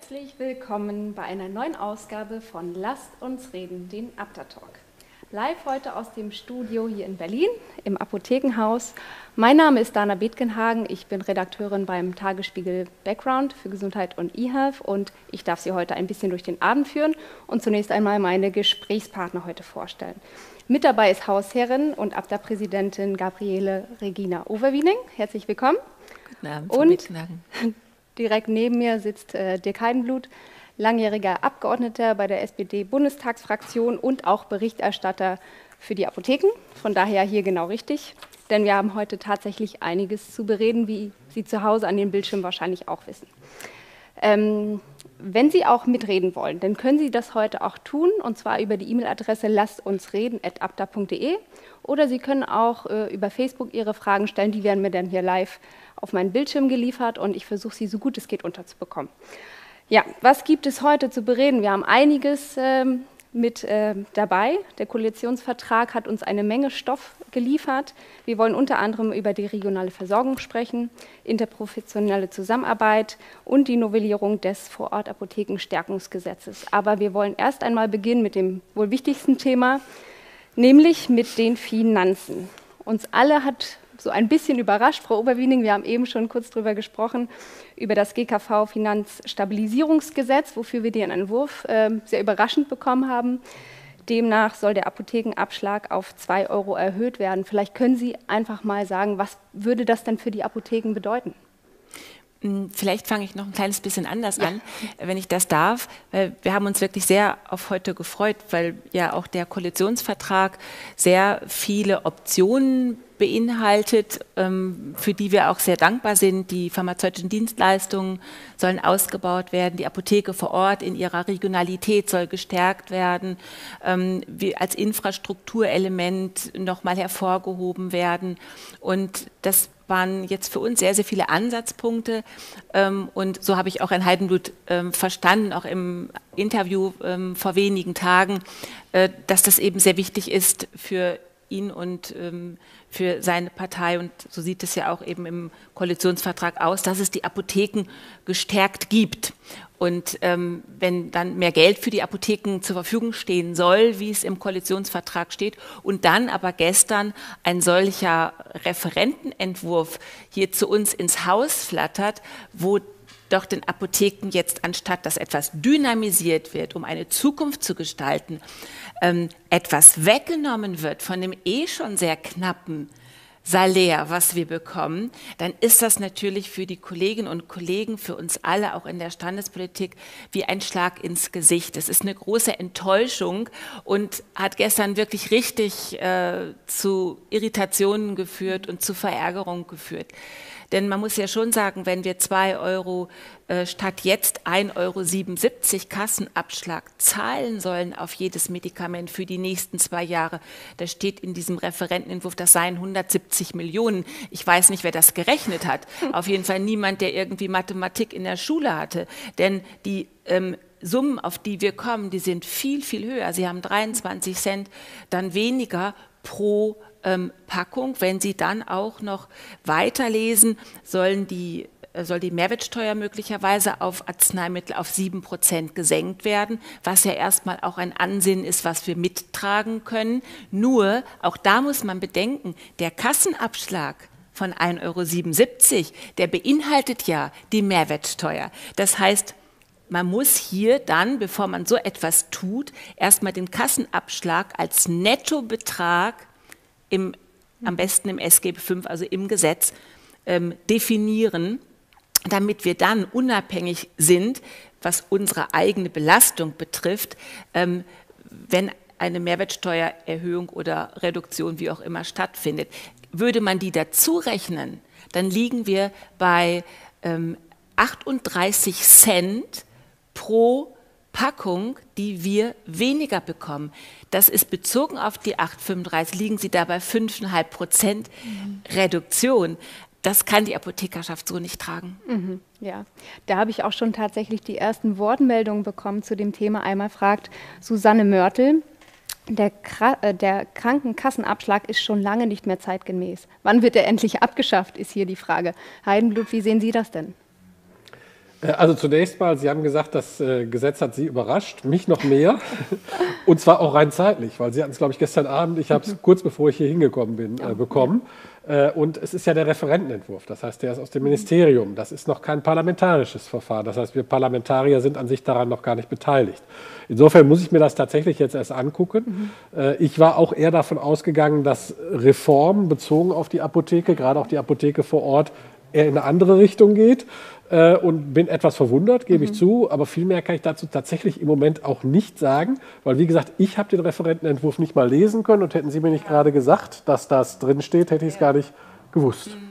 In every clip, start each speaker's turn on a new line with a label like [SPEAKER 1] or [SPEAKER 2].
[SPEAKER 1] Herzlich willkommen bei einer neuen Ausgabe von Lasst uns reden, den Apter-Talk. Live heute aus dem Studio hier in Berlin im Apothekenhaus. Mein Name ist Dana Bethgenhagen, ich bin Redakteurin beim Tagesspiegel Background für Gesundheit und eHealth und ich darf Sie heute ein bisschen durch den Abend führen und zunächst einmal meine Gesprächspartner heute vorstellen. Mit dabei ist Hausherrin und Abda-Präsidentin Gabriele Regina Overwiening. Herzlich willkommen.
[SPEAKER 2] Guten Abend,
[SPEAKER 1] Frau und direkt neben mir sitzt äh, Dirk Heidenblut, langjähriger Abgeordneter bei der SPD-Bundestagsfraktion und auch Berichterstatter für die Apotheken. Von daher hier genau richtig, denn wir haben heute tatsächlich einiges zu bereden, wie Sie zu Hause an den Bildschirmen wahrscheinlich auch wissen. Ähm, wenn Sie auch mitreden wollen, dann können Sie das heute auch tun, und zwar über die E-Mail-Adresse lasstunsreden.abda.de oder Sie können auch äh, über Facebook Ihre Fragen stellen, die werden mir dann hier live auf meinen Bildschirm geliefert und ich versuche sie so gut es geht unterzubekommen. Ja, was gibt es heute zu bereden? Wir haben einiges ähm, mit äh, dabei. Der Koalitionsvertrag hat uns eine Menge Stoff geliefert. Wir wollen unter anderem über die regionale Versorgung sprechen, interprofessionelle Zusammenarbeit und die Novellierung des Vorortapothekenstärkungsgesetzes. Aber wir wollen erst einmal beginnen mit dem wohl wichtigsten Thema, nämlich mit den Finanzen. Uns alle hat so ein bisschen überrascht, Frau Oberwiening, wir haben eben schon kurz darüber gesprochen, über das GKV-Finanzstabilisierungsgesetz, wofür wir den Entwurf äh, sehr überraschend bekommen haben. Demnach soll der Apothekenabschlag auf 2 Euro erhöht werden. Vielleicht können Sie einfach mal sagen, was würde das denn für die Apotheken bedeuten?
[SPEAKER 2] Hm, vielleicht fange ich noch ein kleines bisschen anders ja. an, wenn ich das darf. Wir haben uns wirklich sehr auf heute gefreut, weil ja auch der Koalitionsvertrag sehr viele Optionen beinhaltet, ähm, für die wir auch sehr dankbar sind. Die pharmazeutischen Dienstleistungen sollen ausgebaut werden, die Apotheke vor Ort in ihrer Regionalität soll gestärkt werden, ähm, als Infrastrukturelement nochmal hervorgehoben werden. Und das waren jetzt für uns sehr, sehr viele Ansatzpunkte. Ähm, und so habe ich auch Herrn Heidenblut ähm, verstanden, auch im Interview ähm, vor wenigen Tagen, äh, dass das eben sehr wichtig ist für ihn und für seine Partei. Und so sieht es ja auch eben im Koalitionsvertrag aus, dass es die Apotheken gestärkt gibt. Und ähm, wenn dann mehr Geld für die Apotheken zur Verfügung stehen soll, wie es im Koalitionsvertrag steht, und dann aber gestern ein solcher Referentenentwurf hier zu uns ins Haus flattert, wo doch den Apotheken jetzt, anstatt dass etwas dynamisiert wird, um eine Zukunft zu gestalten, ähm, etwas weggenommen wird von dem eh schon sehr knappen Salär, was wir bekommen, dann ist das natürlich für die Kolleginnen und Kollegen, für uns alle, auch in der Standespolitik, wie ein Schlag ins Gesicht. Es ist eine große Enttäuschung und hat gestern wirklich richtig äh, zu Irritationen geführt und zu Verärgerung geführt. Denn man muss ja schon sagen, wenn wir zwei Euro äh, statt jetzt 1,77 Euro Kassenabschlag zahlen sollen auf jedes Medikament für die nächsten zwei Jahre, da steht in diesem Referentenentwurf, das seien 170 Millionen. Ich weiß nicht, wer das gerechnet hat. Auf jeden Fall niemand, der irgendwie Mathematik in der Schule hatte. Denn die ähm, Summen, auf die wir kommen, die sind viel, viel höher. Sie haben 23 Cent, dann weniger pro ähm, Packung. Wenn Sie dann auch noch weiterlesen, sollen die äh, soll die Mehrwertsteuer möglicherweise auf Arzneimittel auf 7 Prozent gesenkt werden, was ja erstmal auch ein Ansinnen ist, was wir mittragen können. Nur, auch da muss man bedenken, der Kassenabschlag von 1,77 Euro, der beinhaltet ja die Mehrwertsteuer. Das heißt, man muss hier dann, bevor man so etwas tut, erstmal den Kassenabschlag als Nettobetrag im, am besten im SGB V, also im Gesetz, ähm, definieren, damit wir dann unabhängig sind, was unsere eigene Belastung betrifft, ähm, wenn eine Mehrwertsteuererhöhung oder Reduktion, wie auch immer, stattfindet. Würde man die dazu rechnen, dann liegen wir bei ähm, 38 Cent pro Packung, die wir weniger bekommen. Das ist bezogen auf die 8,35, liegen Sie da bei 5,5 Prozent Reduktion. Das kann die Apothekerschaft so nicht tragen.
[SPEAKER 1] Mhm, ja, da habe ich auch schon tatsächlich die ersten Wortmeldungen bekommen zu dem Thema. Einmal fragt Susanne Mörtel, der, äh, der, Krankenkassenabschlag ist schon lange nicht mehr zeitgemäß. Wann wird er endlich abgeschafft, ist hier die Frage. Heidenblut, wie sehen Sie das denn?
[SPEAKER 3] Äh, also zunächst mal, Sie haben gesagt, das äh, Gesetz hat Sie überrascht, mich noch mehr. Und zwar auch rein zeitlich, weil Sie hatten es, glaube ich, gestern Abend, ich habe es kurz bevor ich hier hingekommen bin, äh, bekommen. Und es ist ja der Referentenentwurf, das heißt, der ist aus dem Ministerium. Das ist noch kein parlamentarisches Verfahren. Das heißt, wir Parlamentarier sind an sich daran noch gar nicht beteiligt. Insofern muss ich mir das tatsächlich jetzt erst angucken. Mhm. Ich war auch eher davon ausgegangen, dass Reformen bezogen auf die Apotheke, gerade auch die Apotheke vor Ort, eher in eine andere Richtung geht äh, und bin etwas verwundert, gebe mhm. ich zu, aber viel mehr kann ich dazu tatsächlich im Moment auch nicht sagen, weil wie gesagt, ich habe den Referentenentwurf nicht mal lesen können und hätten Sie mir nicht gerade gesagt, dass das drin steht, hätte ich es ja. gar nicht gewusst. Mhm.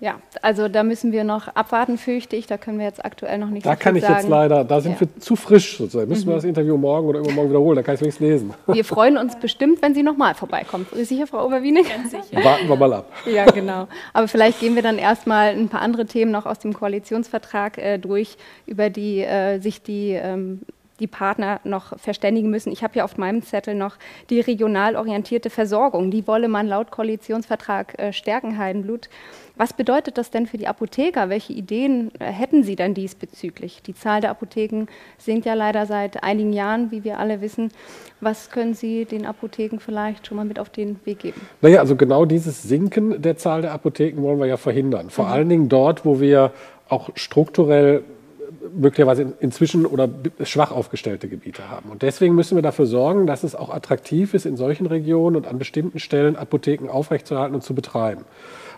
[SPEAKER 1] Ja, also da müssen wir noch abwarten, fürchte ich. Da können wir jetzt aktuell noch nicht
[SPEAKER 3] Da so kann ich sagen. jetzt leider, da sind ja. wir zu frisch sozusagen. Müssen mhm. wir das Interview morgen oder übermorgen wiederholen, da kann ich es wenigstens lesen.
[SPEAKER 1] Wir freuen uns bestimmt, wenn Sie nochmal vorbeikommen. Sicher, Frau Oberwiening? Ganz
[SPEAKER 3] sicher. Warten wir mal ab.
[SPEAKER 1] Ja, genau. Aber vielleicht gehen wir dann erstmal ein paar andere Themen noch aus dem Koalitionsvertrag äh, durch, über die äh, sich die ähm, die Partner noch verständigen müssen. Ich habe ja auf meinem Zettel noch die regional orientierte Versorgung. Die wolle man laut Koalitionsvertrag äh, stärken, Heidenblut. Was bedeutet das denn für die Apotheker? Welche Ideen äh, hätten Sie denn diesbezüglich? Die Zahl der Apotheken sinkt ja leider seit einigen Jahren, wie wir alle wissen. Was können Sie den Apotheken vielleicht schon mal mit auf den Weg geben?
[SPEAKER 3] Naja, also genau dieses Sinken der Zahl der Apotheken wollen wir ja verhindern. Vor mhm. allen Dingen dort, wo wir auch strukturell möglicherweise inzwischen oder schwach aufgestellte Gebiete haben. Und deswegen müssen wir dafür sorgen, dass es auch attraktiv ist, in solchen Regionen und an bestimmten Stellen Apotheken aufrechtzuerhalten und zu betreiben.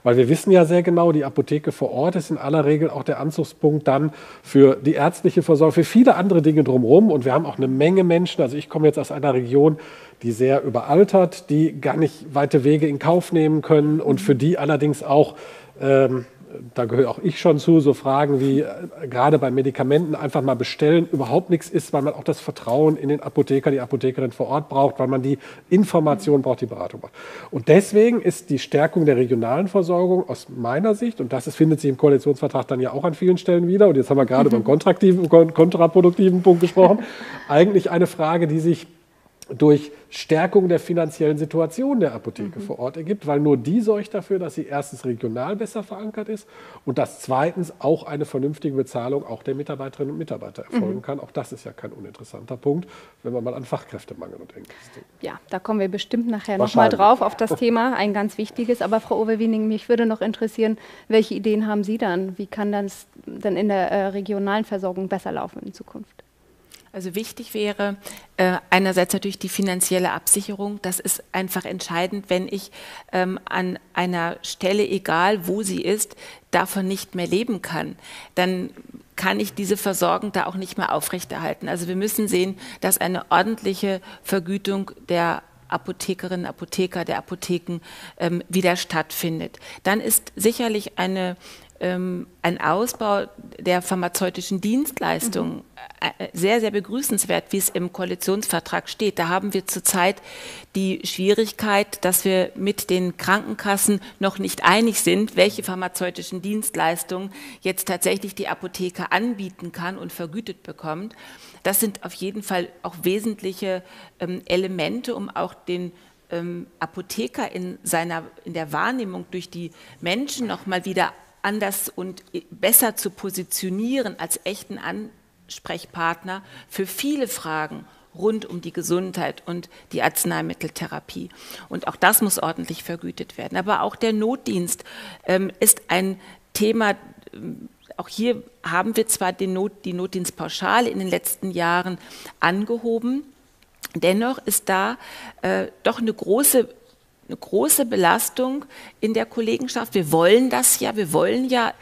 [SPEAKER 3] Weil wir wissen ja sehr genau, die Apotheke vor Ort ist in aller Regel auch der Anzugspunkt dann für die ärztliche Versorgung, für viele andere Dinge drumherum. Und wir haben auch eine Menge Menschen, also ich komme jetzt aus einer Region, die sehr überaltert, die gar nicht weite Wege in Kauf nehmen können und für die allerdings auch ähm, da gehöre auch ich schon zu, so Fragen wie äh, gerade bei Medikamenten einfach mal bestellen überhaupt nichts ist, weil man auch das Vertrauen in den Apotheker, die Apothekerin vor Ort braucht, weil man die Information braucht, die Beratung braucht. Und deswegen ist die Stärkung der regionalen Versorgung aus meiner Sicht, und das ist, findet sich im Koalitionsvertrag dann ja auch an vielen Stellen wieder, und jetzt haben wir gerade mhm. beim kontraproduktiven Punkt gesprochen, eigentlich eine Frage, die sich durch Stärkung der finanziellen Situation der Apotheke mhm. vor Ort ergibt, weil nur die sorgt dafür, dass sie erstens regional besser verankert ist und dass zweitens auch eine vernünftige Bezahlung auch der Mitarbeiterinnen und Mitarbeiter erfolgen mhm. kann. Auch das ist ja kein uninteressanter Punkt, wenn man mal an Fachkräftemangel denkt.
[SPEAKER 1] Ja, da kommen wir bestimmt nachher nochmal drauf auf das Thema, ein ganz wichtiges. Aber Frau Oberwiening, mich würde noch interessieren, welche Ideen haben Sie dann? Wie kann das dann in der äh, regionalen Versorgung besser laufen in Zukunft?
[SPEAKER 2] Also wichtig wäre äh, einerseits natürlich die finanzielle Absicherung. Das ist einfach entscheidend, wenn ich ähm, an einer Stelle, egal wo sie ist, davon nicht mehr leben kann, dann kann ich diese Versorgung da auch nicht mehr aufrechterhalten. Also wir müssen sehen, dass eine ordentliche Vergütung der Apothekerinnen, Apotheker, der Apotheken ähm, wieder stattfindet. Dann ist sicherlich eine ein Ausbau der pharmazeutischen Dienstleistungen mhm. Äh, sehr, sehr begrüßenswert, wie es im Koalitionsvertrag steht. Da haben wir zurzeit die Schwierigkeit, dass wir mit den Krankenkassen noch nicht einig sind, welche pharmazeutischen Dienstleistungen jetzt tatsächlich die Apotheke anbieten kann und vergütet bekommt. Das sind auf jeden Fall auch wesentliche ähm, Elemente, um auch den ähm, Apotheker in seiner in der Wahrnehmung durch die Menschen noch mal wieder anders und besser zu positionieren als echten Ansprechpartner für viele Fragen rund um die Gesundheit und die Arzneimitteltherapie. Und auch das muss ordentlich vergütet werden. Aber auch der Notdienst ähm, ist ein Thema, ähm, auch hier haben wir zwar Not, die Notdienstpauschale in den letzten Jahren angehoben, dennoch ist da äh, doch eine große eine große Belastung in der Kollegenschaft. Wir wollen das ja, wir wollen ja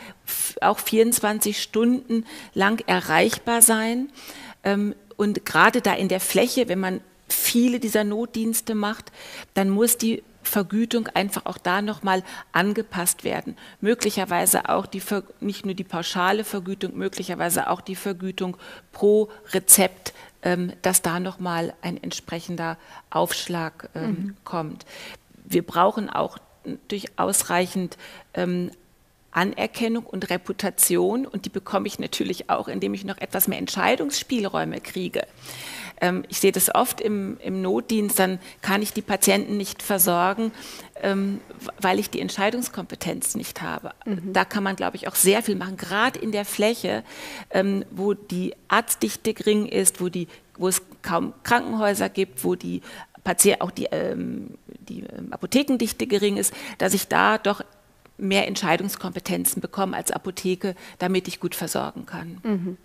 [SPEAKER 2] auch 24 Stunden lang erreichbar sein. Ähm, und gerade da in der Fläche, wenn man viele dieser Notdienste macht, dann muss die Vergütung einfach auch da nochmal angepasst werden. Möglicherweise auch die, nicht nur die pauschale Vergütung, möglicherweise auch die Vergütung pro Rezept, ähm, dass da nochmal ein entsprechender Aufschlag ähm, mhm. kommt wir brauchen auch durch ausreichend ähm, Anerkennung und Reputation und die bekomme ich natürlich auch, indem ich noch etwas mehr Entscheidungsspielräume kriege. Ähm, ich sehe das oft im, im, Notdienst, dann kann ich die Patienten nicht versorgen, ähm, weil ich die Entscheidungskompetenz nicht habe. Mhm. Da kann man, glaube ich, auch sehr viel machen, gerade in der Fläche, ähm, wo die Arztdichte gering ist, wo, die, wo es kaum Krankenhäuser gibt, wo die Patient, auch die, ähm, die ähm, Apothekendichte gering ist, dass ich da doch mehr Entscheidungskompetenzen bekomme als Apotheke, damit ich gut versorgen kann.
[SPEAKER 1] Mhm.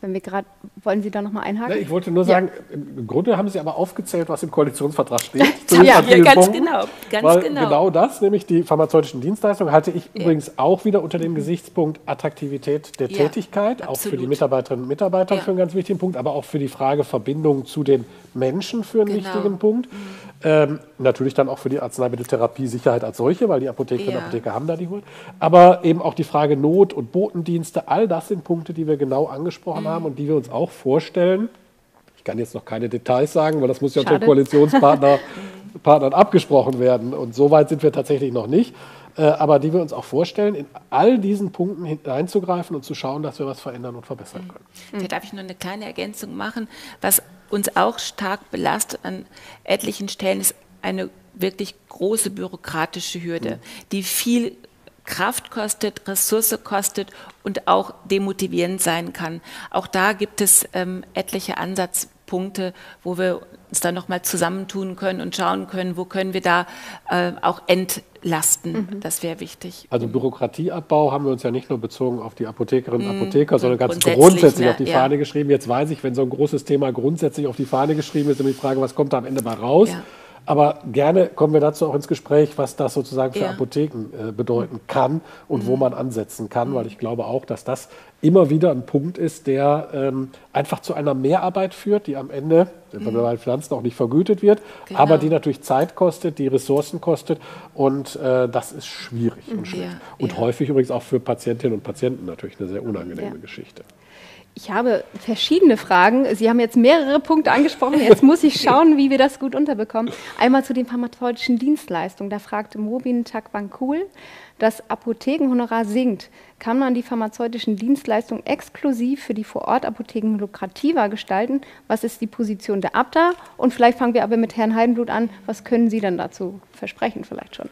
[SPEAKER 1] Wenn wir gerade, wollen Sie da nochmal einhaken?
[SPEAKER 3] ich wollte nur sagen, ja. im Grunde haben Sie aber aufgezählt, was im Koalitionsvertrag steht.
[SPEAKER 2] ja, ja ganz Punkten, genau. Ganz
[SPEAKER 3] genau. genau das, nämlich die pharmazeutischen Dienstleistungen, halte ich ja. übrigens auch wieder unter dem Gesichtspunkt Attraktivität der Tätigkeit, absolut. auch für die Mitarbeiterinnen und Mitarbeiter für einen ganz wichtigen Punkt, aber auch für die Frage Verbindung zu den Menschen für einen genau. wichtigen Punkt. Mhm. Ähm, natürlich dann auch für die Arzneimitteltherapie Sicherheit als solche, weil die Apothekerinnen und Apotheker haben da die Hol. Aber eben auch die Frage Not- und Botendienste, all das sind Punkte, die wir genau angesprochen mhm. Haben und die wir uns auch vorstellen. Ich kann jetzt noch keine Details sagen, weil das muss ja unter Koalitionspartnern Partnern abgesprochen werden. Und so weit sind wir tatsächlich noch nicht. Äh, aber die wir uns auch vorstellen, in all diesen Punkten hineinzugreifen und zu schauen, dass wir was verändern und verbessern können.
[SPEAKER 2] Mhm. Hier darf ich noch eine kleine Ergänzung machen. Was uns auch stark belastet an etlichen Stellen ist eine wirklich große bürokratische Hürde, mhm. die viel Kraft kostet, Ressource kostet und auch demotivierend sein kann. Auch da gibt es ähm, etliche Ansatzpunkte, wo wir uns dann nochmal zusammentun können und schauen können, wo können wir da äh, auch entlasten. Mhm. Das wäre wichtig.
[SPEAKER 3] Also Bürokratieabbau haben wir uns ja nicht nur bezogen auf die Apothekerinnen und mhm. Apotheker, sondern ganz grundsätzlich, grundsätzlich ne? auf die ja. Fahne geschrieben. Jetzt weiß ich, wenn so ein großes Thema grundsätzlich auf die Fahne geschrieben ist, ist die Frage, was kommt da am Ende mal raus? Ja. Aber gerne kommen wir dazu auch ins Gespräch, was das sozusagen für ja. Apotheken äh, bedeuten kann und mhm. wo man ansetzen kann, weil mhm. ich glaube auch, dass das immer wieder ein Punkt ist, der ähm, einfach zu einer Mehrarbeit führt, die am Ende mhm. bei Pflanzen auch nicht vergütet wird, genau. aber die natürlich Zeit kostet, die Ressourcen kostet und äh, das ist schwierig und schlecht. Ja, und ja. häufig übrigens auch für Patientinnen und Patienten natürlich eine sehr unangenehme. Geschichte.
[SPEAKER 1] Ich habe verschiedene Fragen. Sie haben jetzt mehrere Punkte angesprochen. Jetzt muss ich schauen, wie wir das gut unterbekommen. Einmal zu den pharmazeutischen Dienstleistungen. Da fragt Mobin Takbankul, das Apothekenhonorar sinkt. Kann man die pharmazeutischen Dienstleistungen exklusiv für die Vorortapotheken lukrativer gestalten? Was ist die Position der Abda? Und vielleicht fangen wir aber mit Herrn Heidenblut an. Was können Sie denn dazu versprechen vielleicht schon?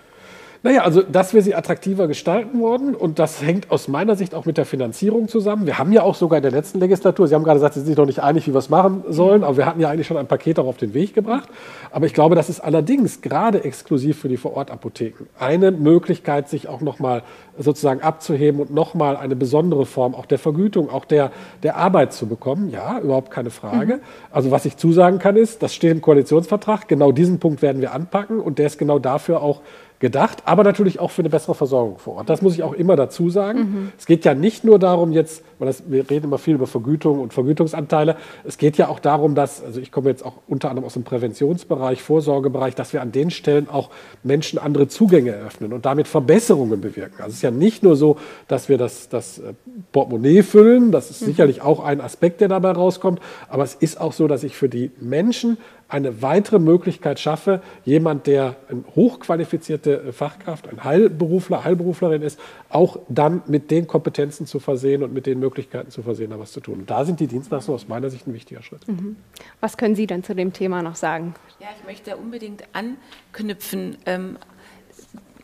[SPEAKER 3] Naja, also dass wir sie attraktiver gestalten wollen und das hängt aus meiner Sicht auch mit der Finanzierung zusammen. Wir haben ja auch sogar in der letzten Legislatur, Sie haben gerade gesagt, Sie sind sich noch nicht einig, wie wir es machen sollen, aber wir hatten ja eigentlich schon ein Paket auch auf den Weg gebracht. Aber ich glaube, das ist allerdings gerade exklusiv für die Vorortapotheken eine Möglichkeit, sich auch nochmal sozusagen abzuheben und nochmal eine besondere Form auch der Vergütung, auch der, der Arbeit zu bekommen. Ja, überhaupt keine Frage. Mhm. Also was ich zusagen kann ist, das steht im Koalitionsvertrag, genau diesen Punkt werden wir anpacken und der ist genau dafür auch gedacht, aber natürlich auch für eine bessere Versorgung vor Ort. Das muss ich auch immer dazu sagen. Mhm. Es geht ja nicht nur darum jetzt, weil das, wir reden immer viel über Vergütung und Vergütungsanteile, es geht ja auch darum, dass, also ich komme jetzt auch unter anderem aus dem Präventionsbereich, Vorsorgebereich, dass wir an den Stellen auch Menschen andere Zugänge eröffnen und damit Verbesserungen bewirken. Also es ist ja nicht nur so, dass wir das, das äh, Portemonnaie füllen, das ist mhm. sicherlich auch ein Aspekt, der dabei rauskommt, aber es ist auch so, dass ich für die Menschen eine weitere Möglichkeit schaffe, jemand, der eine hochqualifizierte Fachkraft, ein Heilberufler, Heilberuflerin ist, auch dann mit den Kompetenzen zu versehen und mit den Möglichkeiten zu versehen, da was zu tun. Und da sind die Dienstleistungen aus meiner Sicht ein wichtiger Schritt. Mhm.
[SPEAKER 1] Was können Sie denn zu dem Thema noch sagen?
[SPEAKER 2] Ja, ich möchte unbedingt anknüpfen. Ähm,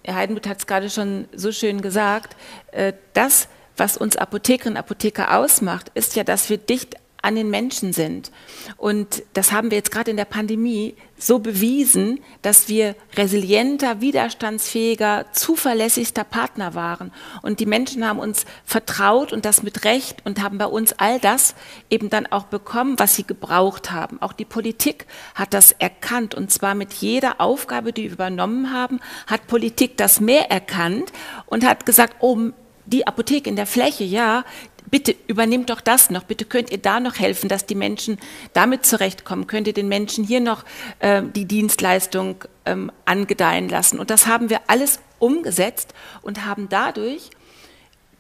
[SPEAKER 2] Herr Heidenmuth hat es gerade schon so schön gesagt, äh, das, was uns Apothekerinnen und Apotheker ausmacht, ist ja, dass wir dicht an den Menschen sind. Und das haben wir jetzt gerade in der Pandemie so bewiesen, dass wir resilienter, widerstandsfähiger, zuverlässigster Partner waren. Und die Menschen haben uns vertraut und das mit Recht und haben bei uns all das eben dann auch bekommen, was sie gebraucht haben. Auch die Politik hat das erkannt und zwar mit jeder Aufgabe, die wir übernommen haben, hat Politik das mehr erkannt und hat gesagt, oh, die Apotheke in der Fläche, ja, bitte übernehmt doch das noch, bitte könnt ihr da noch helfen, dass die Menschen damit zurechtkommen, könnt ihr den Menschen hier noch äh, die Dienstleistung ähm, angedeihen lassen. Und das haben wir alles umgesetzt und haben dadurch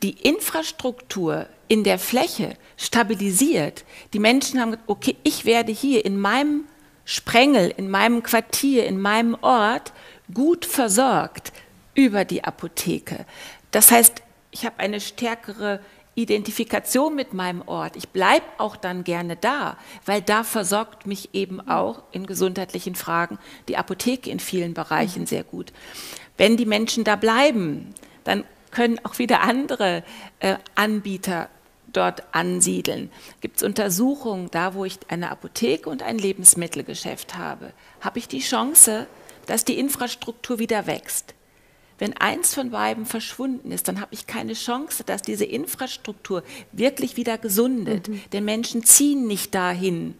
[SPEAKER 2] die Infrastruktur in der Fläche stabilisiert. Die Menschen haben gesagt, okay, ich werde hier in meinem Sprengel, in meinem Quartier, in meinem Ort gut versorgt über die Apotheke. Das heißt, ich habe eine stärkere Identifikation mit meinem Ort. Ich bleibe auch dann gerne da, weil da versorgt mich eben auch in gesundheitlichen Fragen die Apotheke in vielen Bereichen sehr gut. Wenn die Menschen da bleiben, dann können auch wieder andere äh, Anbieter dort ansiedeln. Gibt es Untersuchungen, da wo ich eine Apotheke und ein Lebensmittelgeschäft habe, habe ich die Chance, dass die Infrastruktur wieder wächst. Wenn eins von beiden verschwunden ist, dann habe ich keine Chance, dass diese Infrastruktur wirklich wieder gesundet. Mhm. Denn Menschen ziehen nicht dahin,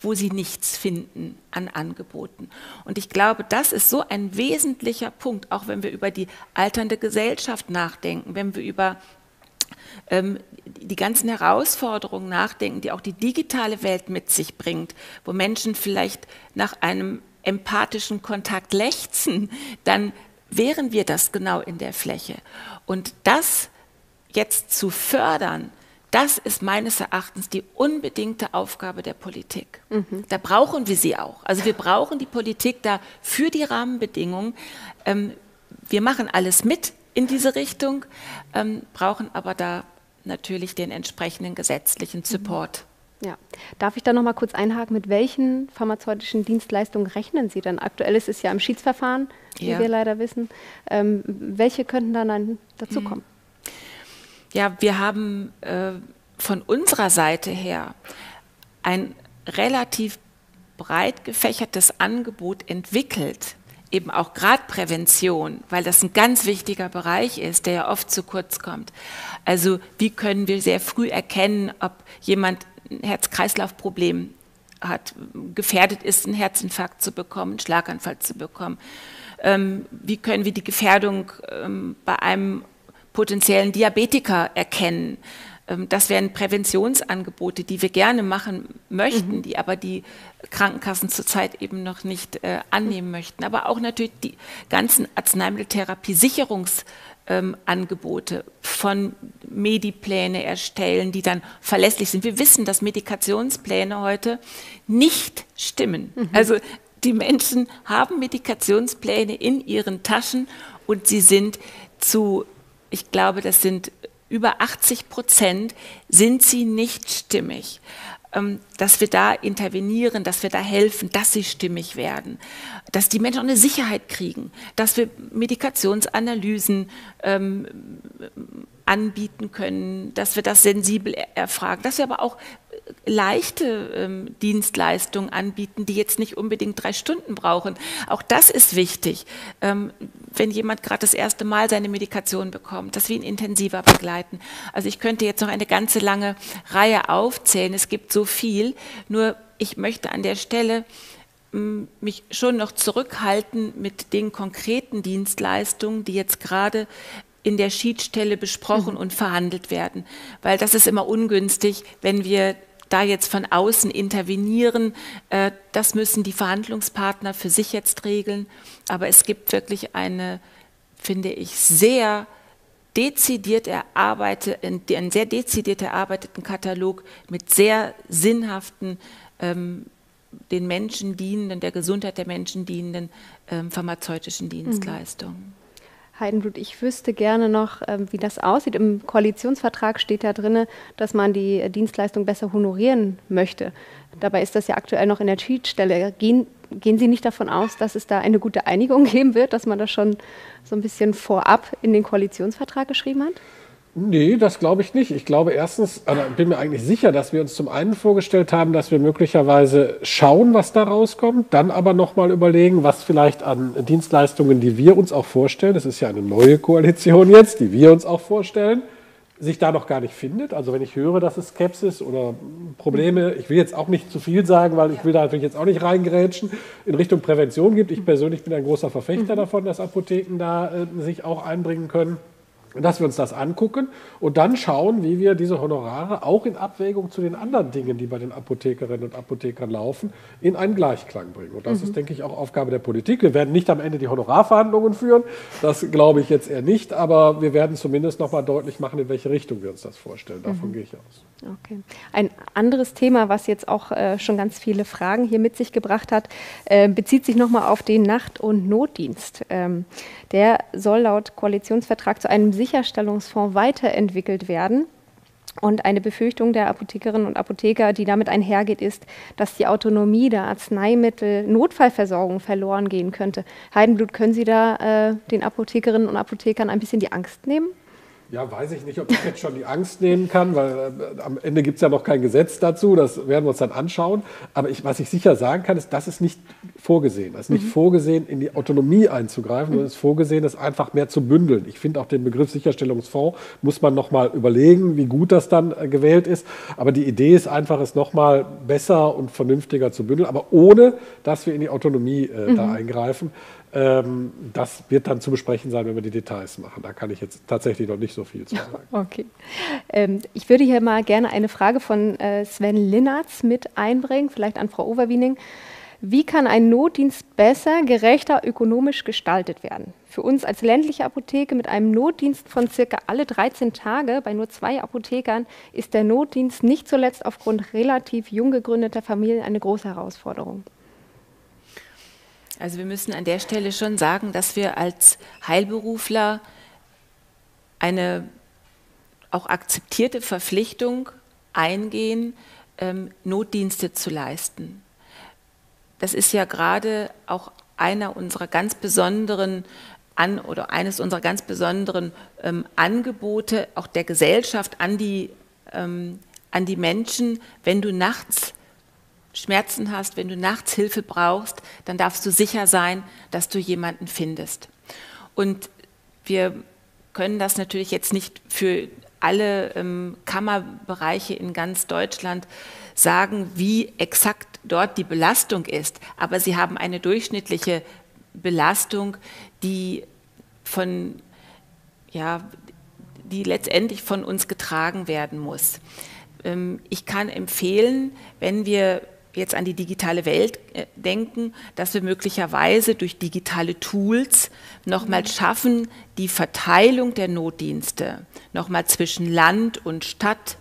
[SPEAKER 2] wo sie nichts finden an Angeboten. Und ich glaube, das ist so ein wesentlicher Punkt, auch wenn wir über die alternde Gesellschaft nachdenken, wenn wir über ähm, die ganzen Herausforderungen nachdenken, die auch die digitale Welt mit sich bringt, wo Menschen vielleicht nach einem empathischen Kontakt lechzen, dann wären wir das genau in der Fläche. Und das jetzt zu fördern, das ist meines Erachtens die unbedingte Aufgabe der Politik. Mhm. Da brauchen wir sie auch. Also wir brauchen die Politik da für die Rahmenbedingungen. Ähm, wir machen alles mit in diese Richtung, ähm, brauchen aber da natürlich den entsprechenden gesetzlichen Support.
[SPEAKER 1] Ja. Darf ich da noch mal kurz einhaken, mit welchen pharmazeutischen Dienstleistungen rechnen Sie dann? Aktuell ist es ja im Schiedsverfahren, wie ja. wir leider wissen. Ähm, welche könnten dann dazukommen? Mhm.
[SPEAKER 2] Ja, wir haben äh, von unserer Seite her ein relativ breit gefächertes Angebot entwickelt, eben auch Gradprävention, weil das ein ganz wichtiger Bereich ist, der ja oft zu kurz kommt. Also wie können wir sehr früh erkennen, ob jemand ein Herz-Kreislauf-Problem hat, gefährdet ist, einen Herzinfarkt zu bekommen, einen Schlaganfall zu bekommen. Ähm, wie können wir die Gefährdung ähm, bei einem potenziellen Diabetiker erkennen? Ähm, das wären Präventionsangebote, die wir gerne machen möchten, mhm. die aber die Krankenkassen zurzeit eben noch nicht äh, annehmen möchten. Aber auch natürlich die ganzen Arzneimitteltherapie-Sicherungs- ähm, Angebote, von Medipläne erstellen, die dann verlässlich sind. Wir wissen, dass Medikationspläne heute nicht stimmen. Mhm. Also die Menschen haben Medikationspläne in ihren Taschen und sie sind zu, ich glaube, das sind über 80 Prozent, sind sie nicht stimmig. Ähm, dass wir da intervenieren, dass wir da helfen, dass sie stimmig werden, dass die Menschen auch eine Sicherheit kriegen, dass wir Medikationsanalysen ähm, anbieten können, dass wir das sensibel erfragen, dass wir aber auch leichte ähm, Dienstleistungen anbieten, die jetzt nicht unbedingt drei Stunden brauchen. Auch das ist wichtig. Ähm, wenn jemand gerade das erste Mal seine Medikation bekommt, dass wir ihn intensiver begleiten. Also ich könnte jetzt noch eine ganze lange Reihe aufzählen. Es gibt so viel. Nur ich möchte an der Stelle ähm, mich schon noch zurückhalten mit den konkreten Dienstleistungen, die jetzt gerade in der Schiedsstelle besprochen mhm. und verhandelt werden. Weil das ist immer ungünstig, wenn wir da jetzt von außen intervenieren. Äh, das müssen die Verhandlungspartner für sich jetzt regeln. Aber es gibt wirklich eine, finde ich, sehr dezidiert erarbeitet, einen sehr dezidiert erarbeiteten Katalog mit sehr sinnhaften, ähm, den Menschen dienenden, der Gesundheit der Menschen dienenden ähm, pharmazeutischen mhm. Dienstleistungen. Mhm.
[SPEAKER 1] Heidenblut, ich wüsste gerne noch, ähm, wie das aussieht. Im Koalitionsvertrag steht ja drin, dass man die Dienstleistung besser honorieren möchte. Dabei ist das ja aktuell noch in der Cheatstelle. Gehen, gehen Sie nicht davon aus, dass es da eine gute Einigung geben wird, dass man das schon so ein bisschen vorab in den Koalitionsvertrag geschrieben hat?
[SPEAKER 3] Nee, das glaube ich nicht. Ich glaube erstens, also bin mir eigentlich sicher, dass wir uns zum einen vorgestellt haben, dass wir möglicherweise schauen, was da rauskommt, dann aber nochmal überlegen, was vielleicht an Dienstleistungen, die wir uns auch vorstellen, das ist ja eine neue Koalition jetzt, die wir uns auch vorstellen, sich da noch gar nicht findet. Also wenn ich höre, dass es Skepsis oder Probleme, ich will jetzt auch nicht zu viel sagen, weil ich will da natürlich jetzt auch nicht reingrätschen, in Richtung Prävention gibt. Ich persönlich bin ein großer Verfechter mhm. davon, dass Apotheken da äh, sich auch einbringen können dass wir uns das angucken und dann schauen, wie wir diese Honorare auch in Abwägung zu den anderen Dingen, die bei den Apothekerinnen und Apothekern laufen, in einen Gleichklang bringen. Und das mhm. ist, denke ich, auch Aufgabe der Politik. Wir werden nicht am Ende die Honorarverhandlungen führen, das glaube ich jetzt eher nicht, aber wir werden zumindest noch mal deutlich machen, in welche Richtung wir uns das vorstellen. Davon mhm. gehe ich aus.
[SPEAKER 1] Okay. Ein anderes Thema, was jetzt auch äh, schon ganz viele Fragen hier mit sich gebracht hat, äh, bezieht sich nochmal auf den Nacht- und Notdienst. Ähm, der soll laut Koalitionsvertrag zu einem sicheren Sicherstellungsfonds weiterentwickelt werden. Und eine Befürchtung der Apothekerinnen und Apotheker, die damit einhergeht, ist, dass die Autonomie der Arzneimittel-Notfallversorgung verloren gehen könnte. Heidenblut, können Sie da äh, den Apothekerinnen und Apothekern ein bisschen die Angst nehmen?
[SPEAKER 3] Ja, weiß ich nicht, ob ich jetzt schon die Angst nehmen kann, weil äh, am Ende gibt es ja noch kein Gesetz dazu, das werden wir uns dann anschauen. Aber ich, was ich sicher sagen kann, ist, das ist nicht vorgesehen. Es ist nicht mhm. vorgesehen, in die Autonomie einzugreifen, sondern es ist vorgesehen, das einfach mehr zu bündeln. Ich finde auch den Begriff Sicherstellungsfonds muss man nochmal überlegen, wie gut das dann äh, gewählt ist. Aber die Idee ist einfach, es nochmal besser und vernünftiger zu bündeln, aber ohne, dass wir in die Autonomie äh, mhm. da eingreifen. Ähm, das wird dann zu besprechen sein, wenn wir die Details machen. Da kann ich jetzt tatsächlich noch nicht so viel zu sagen.
[SPEAKER 1] Okay. Ähm, ich würde hier mal gerne eine Frage von äh, Sven Linnertz mit einbringen, vielleicht an Frau Overwiening. Wie kann ein Notdienst besser, gerechter, ökonomisch gestaltet werden? Für uns als ländliche Apotheke mit einem Notdienst von circa alle 13 Tage bei nur zwei Apothekern ist der Notdienst nicht zuletzt aufgrund relativ jung gegründeter Familien eine große Herausforderung.
[SPEAKER 2] Also wir müssen an der Stelle schon sagen, dass wir als Heilberufler eine auch akzeptierte Verpflichtung eingehen, ähm, Notdienste zu leisten. Das ist ja gerade auch einer unserer ganz besonderen an oder eines unserer ganz besonderen ähm, Angebote auch der Gesellschaft an die, ähm, an die Menschen, wenn du nachts Schmerzen hast, wenn du nachts Hilfe brauchst, dann darfst du sicher sein, dass du jemanden findest. Und wir können das natürlich jetzt nicht für alle ähm, Kammerbereiche in ganz Deutschland sagen, wie exakt dort die Belastung ist. Aber sie haben eine durchschnittliche Belastung, die von, ja, die letztendlich von uns getragen werden muss. Ähm, ich kann empfehlen, wenn wir jetzt an die digitale Welt äh, denken, dass wir möglicherweise durch digitale Tools nochmal mhm. schaffen, die Verteilung der Notdienste nochmal zwischen Land und Stadt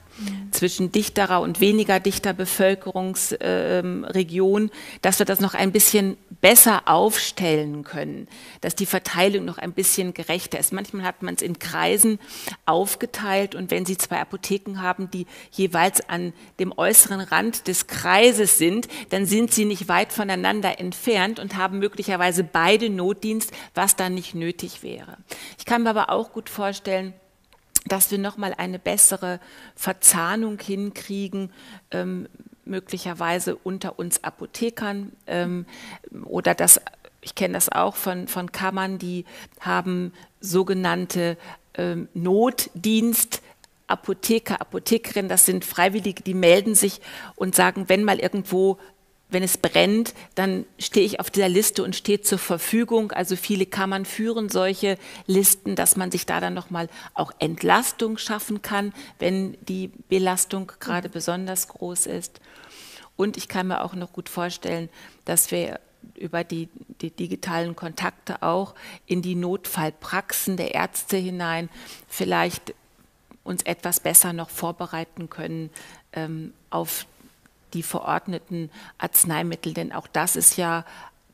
[SPEAKER 2] zwischen dichterer und weniger dichter Bevölkerungsregion, ähm, dass wir das noch ein bisschen besser aufstellen können, dass die Verteilung noch ein bisschen gerechter ist. Manchmal hat man es in Kreisen aufgeteilt und wenn Sie zwei Apotheken haben, die jeweils an dem äußeren Rand des Kreises sind, dann sind sie nicht weit voneinander entfernt und haben möglicherweise beide Notdienst, was dann nicht nötig wäre. Ich kann mir aber auch gut vorstellen, dass wir nochmal eine bessere Verzahnung hinkriegen, ähm, möglicherweise unter uns Apothekern ähm, oder das, ich kenne das auch von, von Kammern, die haben sogenannte ähm, Notdienst. Apotheker, Apothekerin, das sind Freiwillige, die melden sich und sagen, wenn mal irgendwo wenn es brennt, dann stehe ich auf dieser Liste und stehe zur Verfügung. Also viele Kammern führen solche Listen, dass man sich da dann nochmal auch Entlastung schaffen kann, wenn die Belastung gerade besonders groß ist. Und ich kann mir auch noch gut vorstellen, dass wir über die, die, digitalen Kontakte auch in die Notfallpraxen der Ärzte hinein vielleicht uns etwas besser noch vorbereiten können ähm, auf die verordneten Arzneimittel. Denn auch das ist ja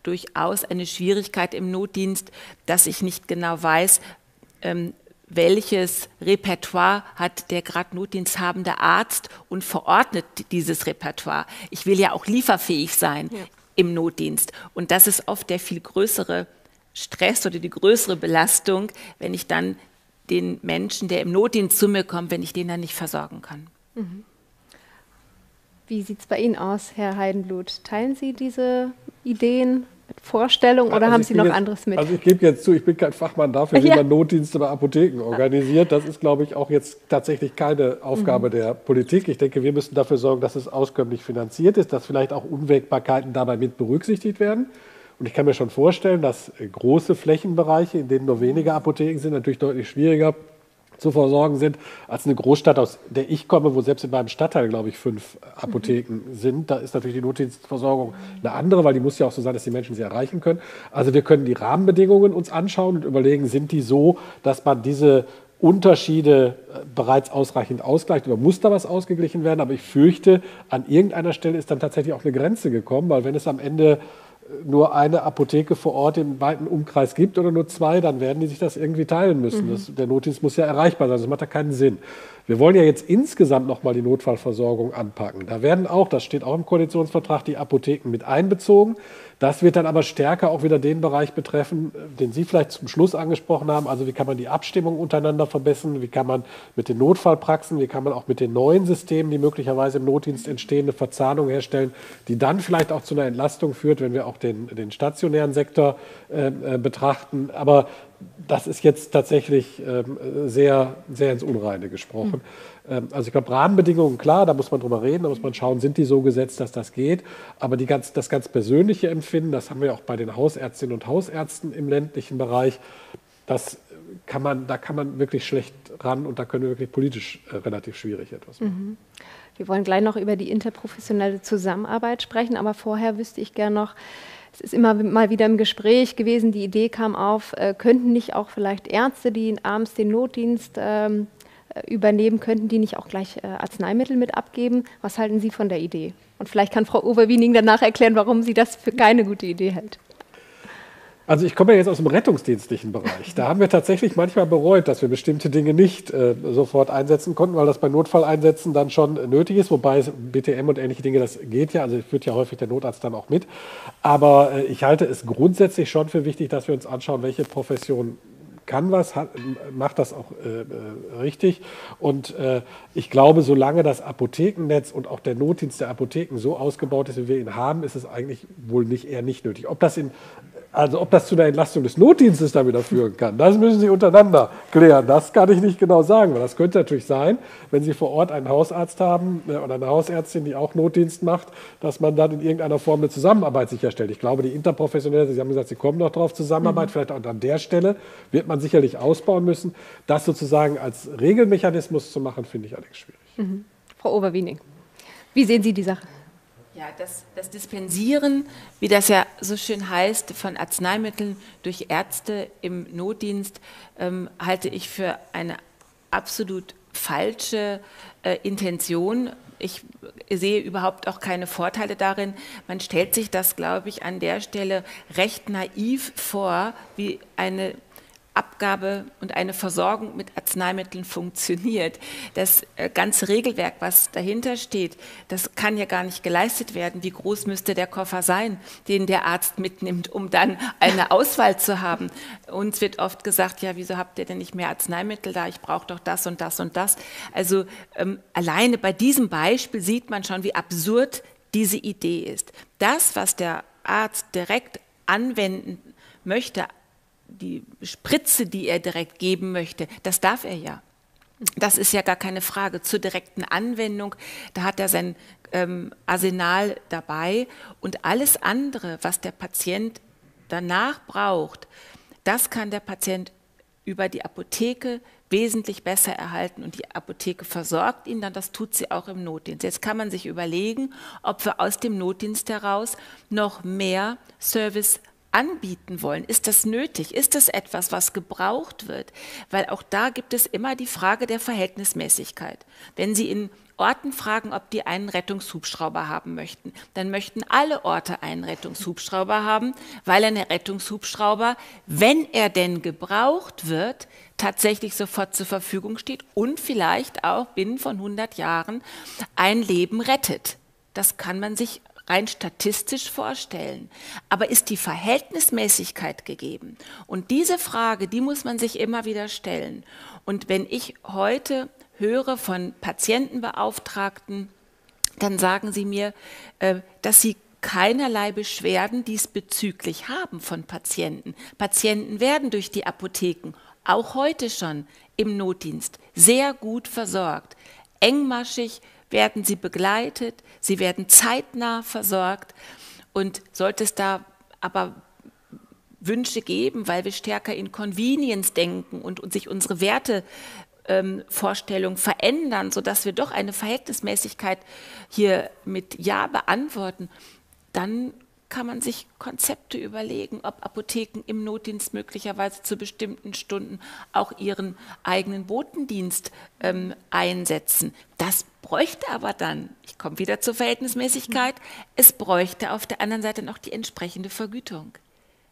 [SPEAKER 2] durchaus eine Schwierigkeit im Notdienst, dass ich nicht genau weiß, ähm, welches Repertoire hat der gerade notdiensthabende Arzt und verordnet dieses Repertoire. Ich will ja auch lieferfähig sein ja. im Notdienst. Und das ist oft der viel größere Stress oder die größere Belastung, wenn ich dann den Menschen, der im Notdienst zu mir kommt, wenn ich den dann nicht versorgen kann. Mhm.
[SPEAKER 1] Wie sieht es bei Ihnen aus, Herr Heidenblut? Teilen Sie diese Ideen, Vorstellungen oder also haben Sie noch
[SPEAKER 3] jetzt,
[SPEAKER 1] anderes mit?
[SPEAKER 3] Also ich gebe jetzt zu, ich bin kein Fachmann dafür, wie ja. man Notdienste bei Apotheken organisiert. Das ist, glaube ich, auch jetzt tatsächlich keine Aufgabe mhm. der Politik. Ich denke, wir müssen dafür sorgen, dass es auskömmlich finanziert ist, dass vielleicht auch Unwägbarkeiten dabei mit berücksichtigt werden. Und ich kann mir schon vorstellen, dass große Flächenbereiche, in denen nur wenige Apotheken sind, natürlich deutlich schwieriger zu versorgen sind, als eine Großstadt, aus der ich komme, wo selbst in meinem Stadtteil, glaube ich, fünf Apotheken mhm. sind. Da ist natürlich die Notdienstversorgung eine andere, weil die muss ja auch so sein, dass die Menschen sie erreichen können. Also wir können die Rahmenbedingungen uns anschauen und überlegen, sind die so, dass man diese Unterschiede äh, bereits ausreichend ausgleicht oder muss da was ausgeglichen werden. Aber ich fürchte, an irgendeiner Stelle ist dann tatsächlich auch eine Grenze gekommen, weil wenn es am Ende nur eine Apotheke vor Ort im weiten Umkreis gibt oder nur zwei, dann werden die sich das irgendwie teilen müssen. Mhm. Das, der Notdienst muss ja erreichbar sein, das macht ja keinen Sinn. Wir wollen ja jetzt insgesamt nochmal die Notfallversorgung anpacken. Da werden auch, das steht auch im Koalitionsvertrag, die Apotheken mit einbezogen. Das wird dann aber stärker auch wieder den Bereich betreffen, den Sie vielleicht zum Schluss angesprochen haben. Also wie kann man die Abstimmung untereinander verbessern? Wie kann man mit den Notfallpraxen, wie kann man auch mit den neuen Systemen, die möglicherweise im Notdienst entstehen, eine Verzahnung herstellen, die dann vielleicht auch zu einer Entlastung führt, wenn wir auch den, den stationären Sektor äh, äh betrachten. Aber das ist jetzt tatsächlich äh, sehr, sehr ins Unreine gesprochen. Mhm. Ähm, also ich glaube, Rahmenbedingungen, klar, da muss man drüber reden, da muss man schauen, sind die so gesetzt, dass das geht. Aber die ganz, das ganz persönliche Empfinden, das haben wir auch bei den Hausärztinnen und Hausärzten im ländlichen Bereich, das kann man, da kann man wirklich schlecht ran und da können wir wirklich politisch äh, relativ schwierig etwas machen.
[SPEAKER 1] Mhm. Wir wollen gleich noch über die interprofessionelle Zusammenarbeit sprechen, aber vorher wüsste ich gerne noch, es ist immer mal wieder im Gespräch gewesen, die Idee kam auf, äh, könnten nicht auch vielleicht Ärzte, die abends den Notdienst ähm, äh, übernehmen, könnten die nicht auch gleich äh, Arzneimittel mit abgeben? Was halten Sie von der Idee? Und vielleicht kann Frau Oberwiening danach erklären, warum sie das für keine gute Idee hält.
[SPEAKER 3] Also ich komme ja jetzt aus dem rettungsdienstlichen Bereich. Da haben wir tatsächlich manchmal bereut, dass wir bestimmte Dinge nicht äh, sofort einsetzen konnten, weil das bei Notfalleinsätzen dann schon nötig ist. Wobei BTM und ähnliche Dinge, das geht ja. Also führt ja häufig der Notarzt dann auch mit. Aber äh, ich halte es grundsätzlich schon für wichtig, dass wir uns anschauen, welche Professionen kann was, hat, macht das auch äh, äh, richtig. Und äh, ich glaube, solange das Apothekennetz und auch der Notdienst der Apotheken so ausgebaut ist, wie wir ihn haben, ist es eigentlich wohl nicht eher nicht nötig. Ob das in also ob das zu einer Entlastung des Notdienstes dann wieder führen kann, das müssen Sie untereinander klären. Das kann ich nicht genau sagen, weil das könnte natürlich sein, wenn Sie vor Ort einen Hausarzt haben äh, oder eine Hausärztin, die auch Notdienst macht, dass man dann in irgendeiner Form eine Zusammenarbeit sicherstellt. Ich glaube, die interprofessionelle, Sie haben gesagt, Sie kommen noch drauf, Zusammenarbeit, mhm. vielleicht auch an der Stelle, wird man sicherlich ausbauen müssen. Das sozusagen als Regelmechanismus zu machen, finde ich allerdings schwierig.
[SPEAKER 1] Mhm. Frau Oberwiening, wie sehen Sie die Sache?
[SPEAKER 2] Ja, das, das, Dispensieren, wie das ja so schön heißt, von Arzneimitteln durch Ärzte im Notdienst, ähm, halte ich für eine absolut falsche äh, Intention. Ich sehe überhaupt auch keine Vorteile darin. Man stellt sich das, glaube ich, an der Stelle recht naiv vor, wie eine Abgabe und eine Versorgung mit Arzneimitteln funktioniert. Das äh, ganze Regelwerk, was dahinter steht, das kann ja gar nicht geleistet werden. Wie groß müsste der Koffer sein, den der Arzt mitnimmt, um dann eine Auswahl zu haben? Uns wird oft gesagt, ja, wieso habt ihr denn nicht mehr Arzneimittel da? Ich brauche doch das und das und das. Also ähm, alleine bei diesem Beispiel sieht man schon, wie absurd diese Idee ist. Das, was der Arzt direkt anwenden möchte, die Spritze, die er direkt geben möchte, das darf er ja. Das ist ja gar keine Frage. Zur direkten Anwendung, da hat er sein ähm, Arsenal dabei und alles andere, was der Patient danach braucht, das kann der Patient über die Apotheke wesentlich besser erhalten und die Apotheke versorgt ihn dann, das tut sie auch im Notdienst. Jetzt kann man sich überlegen, ob wir aus dem Notdienst heraus noch mehr Service anbieten wollen? Ist das nötig? Ist das etwas, was gebraucht wird? Weil auch da gibt es immer die Frage der Verhältnismäßigkeit. Wenn Sie in Orten fragen, ob die einen Rettungshubschrauber haben möchten, dann möchten alle Orte einen Rettungshubschrauber haben, weil ein Rettungshubschrauber, wenn er denn gebraucht wird, tatsächlich sofort zur Verfügung steht und vielleicht auch binnen von 100 Jahren ein Leben rettet. Das kann man sich rein statistisch vorstellen. Aber ist die Verhältnismäßigkeit gegeben? Und diese Frage, die muss man sich immer wieder stellen. Und wenn ich heute höre von Patientenbeauftragten, dann sagen sie mir, äh, dass sie keinerlei Beschwerden diesbezüglich haben von Patienten. Patienten werden durch die Apotheken, auch heute schon im Notdienst, sehr gut versorgt, engmaschig werden sie begleitet, sie werden zeitnah versorgt. Und sollte es da aber Wünsche geben, weil wir stärker in Convenience denken und, und sich unsere Wertevorstellungen ähm, verändern, sodass wir doch eine Verhältnismäßigkeit hier mit Ja beantworten, dann kann man sich Konzepte überlegen, ob Apotheken im Notdienst möglicherweise zu bestimmten Stunden auch ihren eigenen Botendienst ähm, einsetzen. Das bräuchte aber dann, ich komme wieder zur Verhältnismäßigkeit, es bräuchte auf der anderen Seite noch die entsprechende Vergütung.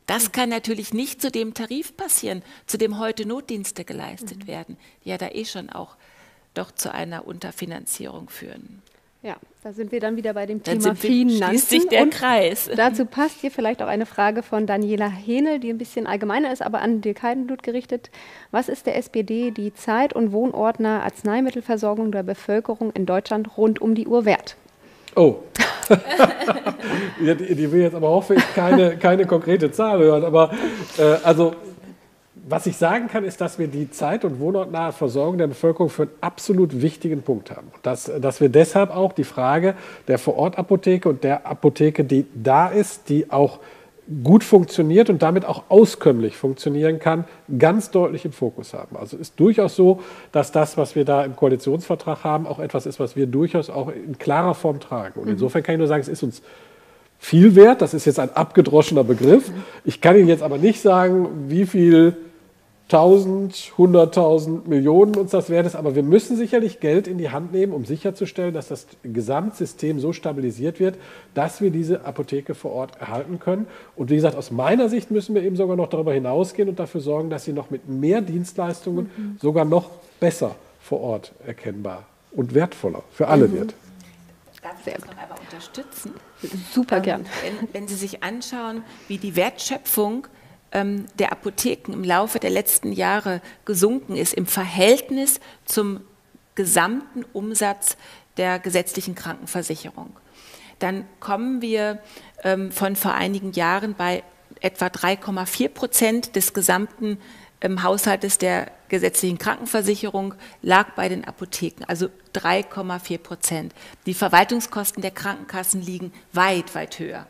[SPEAKER 2] Das kann natürlich nicht zu dem Tarif passieren, zu dem heute Notdienste geleistet mhm. werden, die ja da eh schon auch doch zu einer Unterfinanzierung führen.
[SPEAKER 1] Ja, da sind wir dann wieder bei dem
[SPEAKER 2] Thema Finanzen. sich der und Kreis.
[SPEAKER 1] Dazu passt hier vielleicht auch eine Frage von Daniela Henel, die ein bisschen allgemeiner ist, aber an Dirk Heidenblut gerichtet. Was ist der SPD die Zeit- und Wohnordner Arzneimittelversorgung der Bevölkerung in Deutschland rund um die Uhr wert?
[SPEAKER 3] Oh. die, die, will jetzt aber hoffe ich keine, keine konkrete Zahl hören. Aber äh, also was ich sagen kann, ist, dass wir die zeit- und wohnortnahe Versorgung der Bevölkerung für einen absolut wichtigen Punkt haben. Dass, dass wir deshalb auch die Frage der Vorortapotheke und der Apotheke, die da ist, die auch gut funktioniert und damit auch auskömmlich funktionieren kann, ganz deutlich im Fokus haben. Also ist durchaus so, dass das, was wir da im Koalitionsvertrag haben, auch etwas ist, was wir durchaus auch in klarer Form tragen. Und mhm. insofern kann ich nur sagen, es ist uns viel wert. Das ist jetzt ein abgedroschener Begriff. Ich kann Ihnen jetzt aber nicht sagen, wie viel 1000, 100.000 Millionen uns das wert ist. Aber wir müssen sicherlich Geld in die Hand nehmen, um sicherzustellen, dass das Gesamtsystem so stabilisiert wird, dass wir diese Apotheke vor Ort erhalten können. Und wie gesagt, aus meiner Sicht müssen wir eben sogar noch darüber hinausgehen und dafür sorgen, dass sie noch mit mehr Dienstleistungen mhm. sogar noch besser vor Ort erkennbar und wertvoller für alle mhm. wird.
[SPEAKER 2] Darf ich das noch einmal unterstützen?
[SPEAKER 1] Super gern.
[SPEAKER 2] Wenn, wenn Sie sich anschauen, wie die Wertschöpfung ähm, der Apotheken im Laufe der letzten Jahre gesunken ist im Verhältnis zum gesamten Umsatz der gesetzlichen Krankenversicherung. Dann kommen wir ähm, von vor einigen Jahren bei etwa 3,4 Prozent des gesamten ähm, Haushaltes der gesetzlichen Krankenversicherung lag bei den Apotheken, also 3,4 Prozent. Die Verwaltungskosten der Krankenkassen liegen weit, weit höher.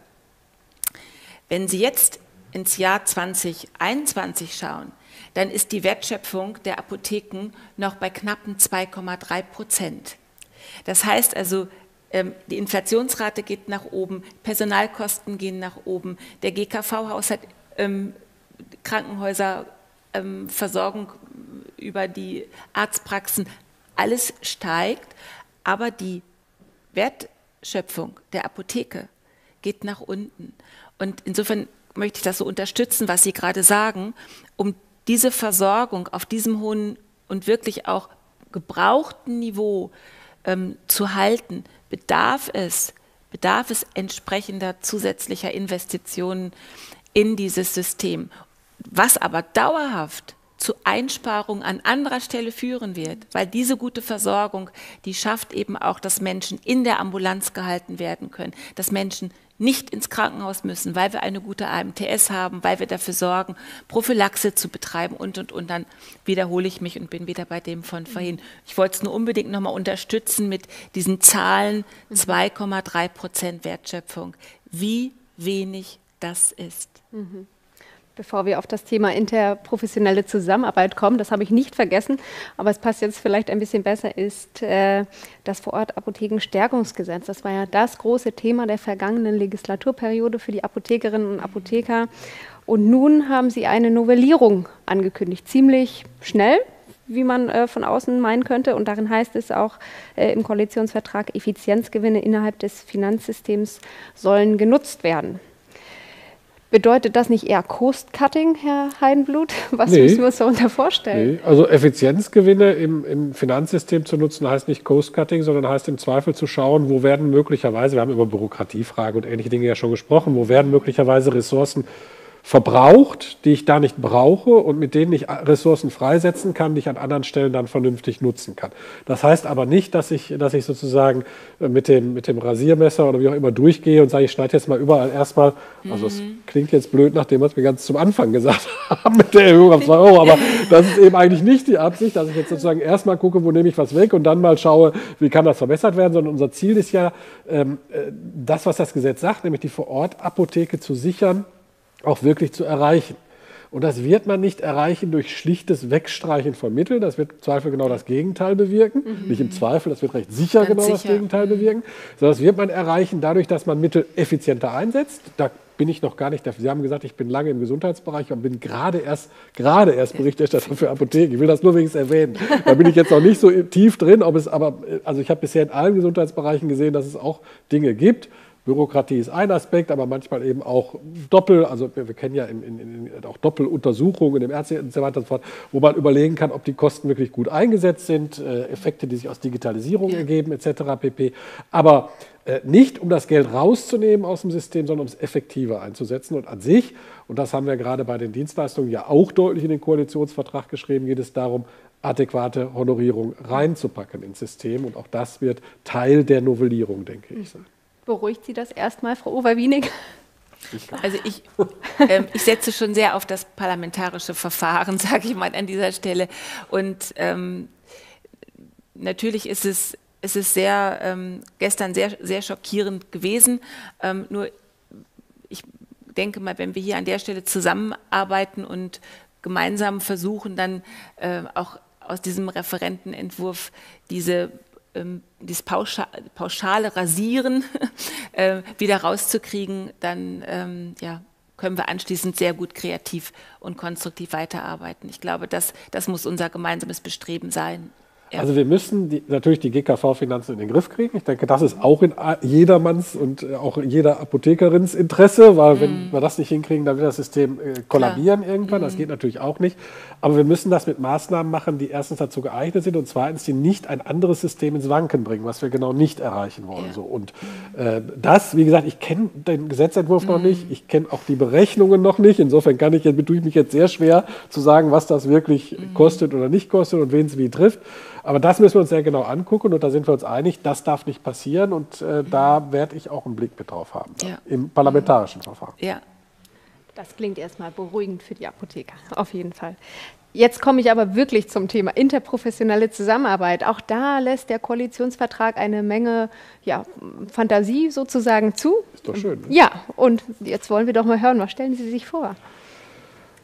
[SPEAKER 2] Wenn Sie jetzt ins Jahr 2021 schauen, dann ist die Wertschöpfung der Apotheken noch bei knappen 2,3 Prozent. Das heißt also, ähm, die Inflationsrate geht nach oben, Personalkosten gehen nach oben, der GKV-Haushalt, ähm, Krankenhäuser, ähm, Versorgung über die Arztpraxen, alles steigt, aber die Wertschöpfung der Apotheke geht nach unten. Und insofern möchte ich das so unterstützen, was Sie gerade sagen, um diese Versorgung auf diesem hohen und wirklich auch gebrauchten Niveau ähm, zu halten, bedarf es, bedarf es entsprechender zusätzlicher Investitionen in dieses System. Was aber dauerhaft zu Einsparungen an anderer Stelle führen wird, weil diese gute Versorgung, die schafft eben auch, dass Menschen in der Ambulanz gehalten werden können, dass Menschen nicht ins Krankenhaus müssen, weil wir eine gute AMTS haben, weil wir dafür sorgen, Prophylaxe zu betreiben und, und, und. Dann wiederhole ich mich und bin wieder bei dem von vorhin. Ich wollte es nur unbedingt nochmal unterstützen mit diesen Zahlen 2,3 Prozent Wertschöpfung. Wie wenig das ist. Mhm
[SPEAKER 1] bevor wir auf das Thema interprofessionelle Zusammenarbeit kommen, das habe ich nicht vergessen, aber es passt jetzt vielleicht ein bisschen besser, ist äh, das Vorort-Apothekenstärkungsgesetz. Das war ja das große Thema der vergangenen Legislaturperiode für die Apothekerinnen und Apotheker. Und nun haben sie eine Novellierung angekündigt, ziemlich schnell, wie man äh, von außen meinen könnte. Und darin heißt es auch äh, im Koalitionsvertrag, Effizienzgewinne innerhalb des Finanzsystems sollen genutzt werden. Bedeutet das nicht eher Cost-Cutting, Herr Heidenblut? Was nee, müssen wir uns darunter vorstellen?
[SPEAKER 3] Nee. Also Effizienzgewinne im, im, Finanzsystem zu nutzen heißt nicht Cost-Cutting, sondern heißt im Zweifel zu schauen, wo werden möglicherweise, wir haben über Bürokratiefrage und ähnliche Dinge ja schon gesprochen, wo werden möglicherweise Ressourcen verbraucht, die ich da nicht brauche und mit denen ich Ressourcen freisetzen kann, die ich an anderen Stellen dann vernünftig nutzen kann. Das heißt aber nicht, dass ich, dass ich sozusagen äh, mit dem, mit dem Rasiermesser oder wie auch immer durchgehe und sage, ich schneide jetzt mal überall erstmal, also es mhm. klingt jetzt blöd nach dem, was wir ganz zum Anfang gesagt haben mit der Erhöhung auf 2 Euro, aber das ist eben eigentlich nicht die Absicht, dass ich jetzt sozusagen erstmal gucke, wo nehme ich was weg und dann mal schaue, wie kann das verbessert werden, sondern unser Ziel ist ja, ähm, äh, das, was das Gesetz sagt, nämlich die Vorortapotheke zu sichern, auch wirklich zu erreichen. Und das wird man nicht erreichen durch schlichtes Wegstreichen von Mitteln. Das wird im Zweifel genau das Gegenteil bewirken. Mhm. Nicht im Zweifel, das wird recht sicher Ganz genau sicher. das Gegenteil bewirken. Sondern das wird man erreichen dadurch, dass man Mittel effizienter einsetzt. Da bin ich noch gar nicht dafür. Sie haben gesagt, ich bin lange im Gesundheitsbereich und bin gerade erst, gerade erst Berichterstatter für Apotheken. Ich will das nur wenigstens erwähnen. Da bin ich jetzt noch nicht so tief drin, ob es aber, also ich habe bisher in allen Gesundheitsbereichen gesehen, dass es auch Dinge gibt. Bürokratie ist ein Aspekt, aber manchmal eben auch Doppel, also wir, wir kennen ja in, in, in, auch Doppeluntersuchungen im Ärzte und so weiter und so fort, wo man überlegen kann, ob die Kosten wirklich gut eingesetzt sind, äh, Effekte, die sich aus Digitalisierung ergeben, etc. pp. Aber äh, nicht um das Geld rauszunehmen aus dem System, sondern um es effektiver einzusetzen. Und an sich, und das haben wir gerade bei den Dienstleistungen ja auch deutlich in den Koalitionsvertrag geschrieben, geht es darum, adäquate Honorierung reinzupacken ins System. Und auch das wird Teil der Novellierung, denke ich, sein.
[SPEAKER 1] Beruhigt Sie das erstmal, Frau Overwienig?
[SPEAKER 2] Also ich, äh, ich setze schon sehr auf das parlamentarische Verfahren, sage ich mal an dieser Stelle. Und ähm, natürlich ist es, es sehr, ähm, gestern sehr, sehr schockierend gewesen. Ähm, nur ich denke mal, wenn wir hier an der Stelle zusammenarbeiten und gemeinsam versuchen, dann äh, auch aus diesem Referentenentwurf diese dieses Pauschal, pauschale Rasieren äh, wieder rauszukriegen, dann ähm, ja, können wir anschließend sehr gut kreativ und konstruktiv weiterarbeiten. Ich glaube, das, das muss unser gemeinsames Bestreben sein.
[SPEAKER 3] Ja. Also wir müssen die, natürlich die GKV-Finanzen in den Griff kriegen. Ich denke, das ist auch in jedermanns und äh, auch jeder Apothekerins Interesse, weil mm. wenn mhm. wir das nicht hinkriegen, dann wird das System äh, kollabieren Klar. irgendwann. Mm. Das mhm. geht natürlich auch nicht. Aber wir müssen das mit Maßnahmen machen, die erstens dazu geeignet sind und zweitens, die nicht ein anderes System ins Wanken bringen, was wir genau nicht erreichen wollen. Ja. So. Und äh, das, wie gesagt, ich kenne den Gesetzentwurf mm. noch mhm. nicht, ich kenne auch die Berechnungen noch nicht. Insofern kann ich, tue ich mich jetzt sehr schwer zu sagen, was das wirklich kostet oder nicht kostet und wen es wie trifft. Aber das müssen wir uns sehr genau angucken und da sind wir uns einig, das darf nicht passieren und äh, da werde ich auch einen Blick mit drauf haben, ja. im parlamentarischen Verfahren.
[SPEAKER 1] Ja. Das klingt erstmal beruhigend für die Apotheker, auf jeden Fall. Jetzt komme ich aber wirklich zum Thema interprofessionelle Zusammenarbeit. Auch da lässt der Koalitionsvertrag eine Menge ja, Fantasie sozusagen zu.
[SPEAKER 3] Ist doch schön.
[SPEAKER 1] Ne? Ja, und jetzt wollen wir doch mal hören, was stellen Sie sich vor?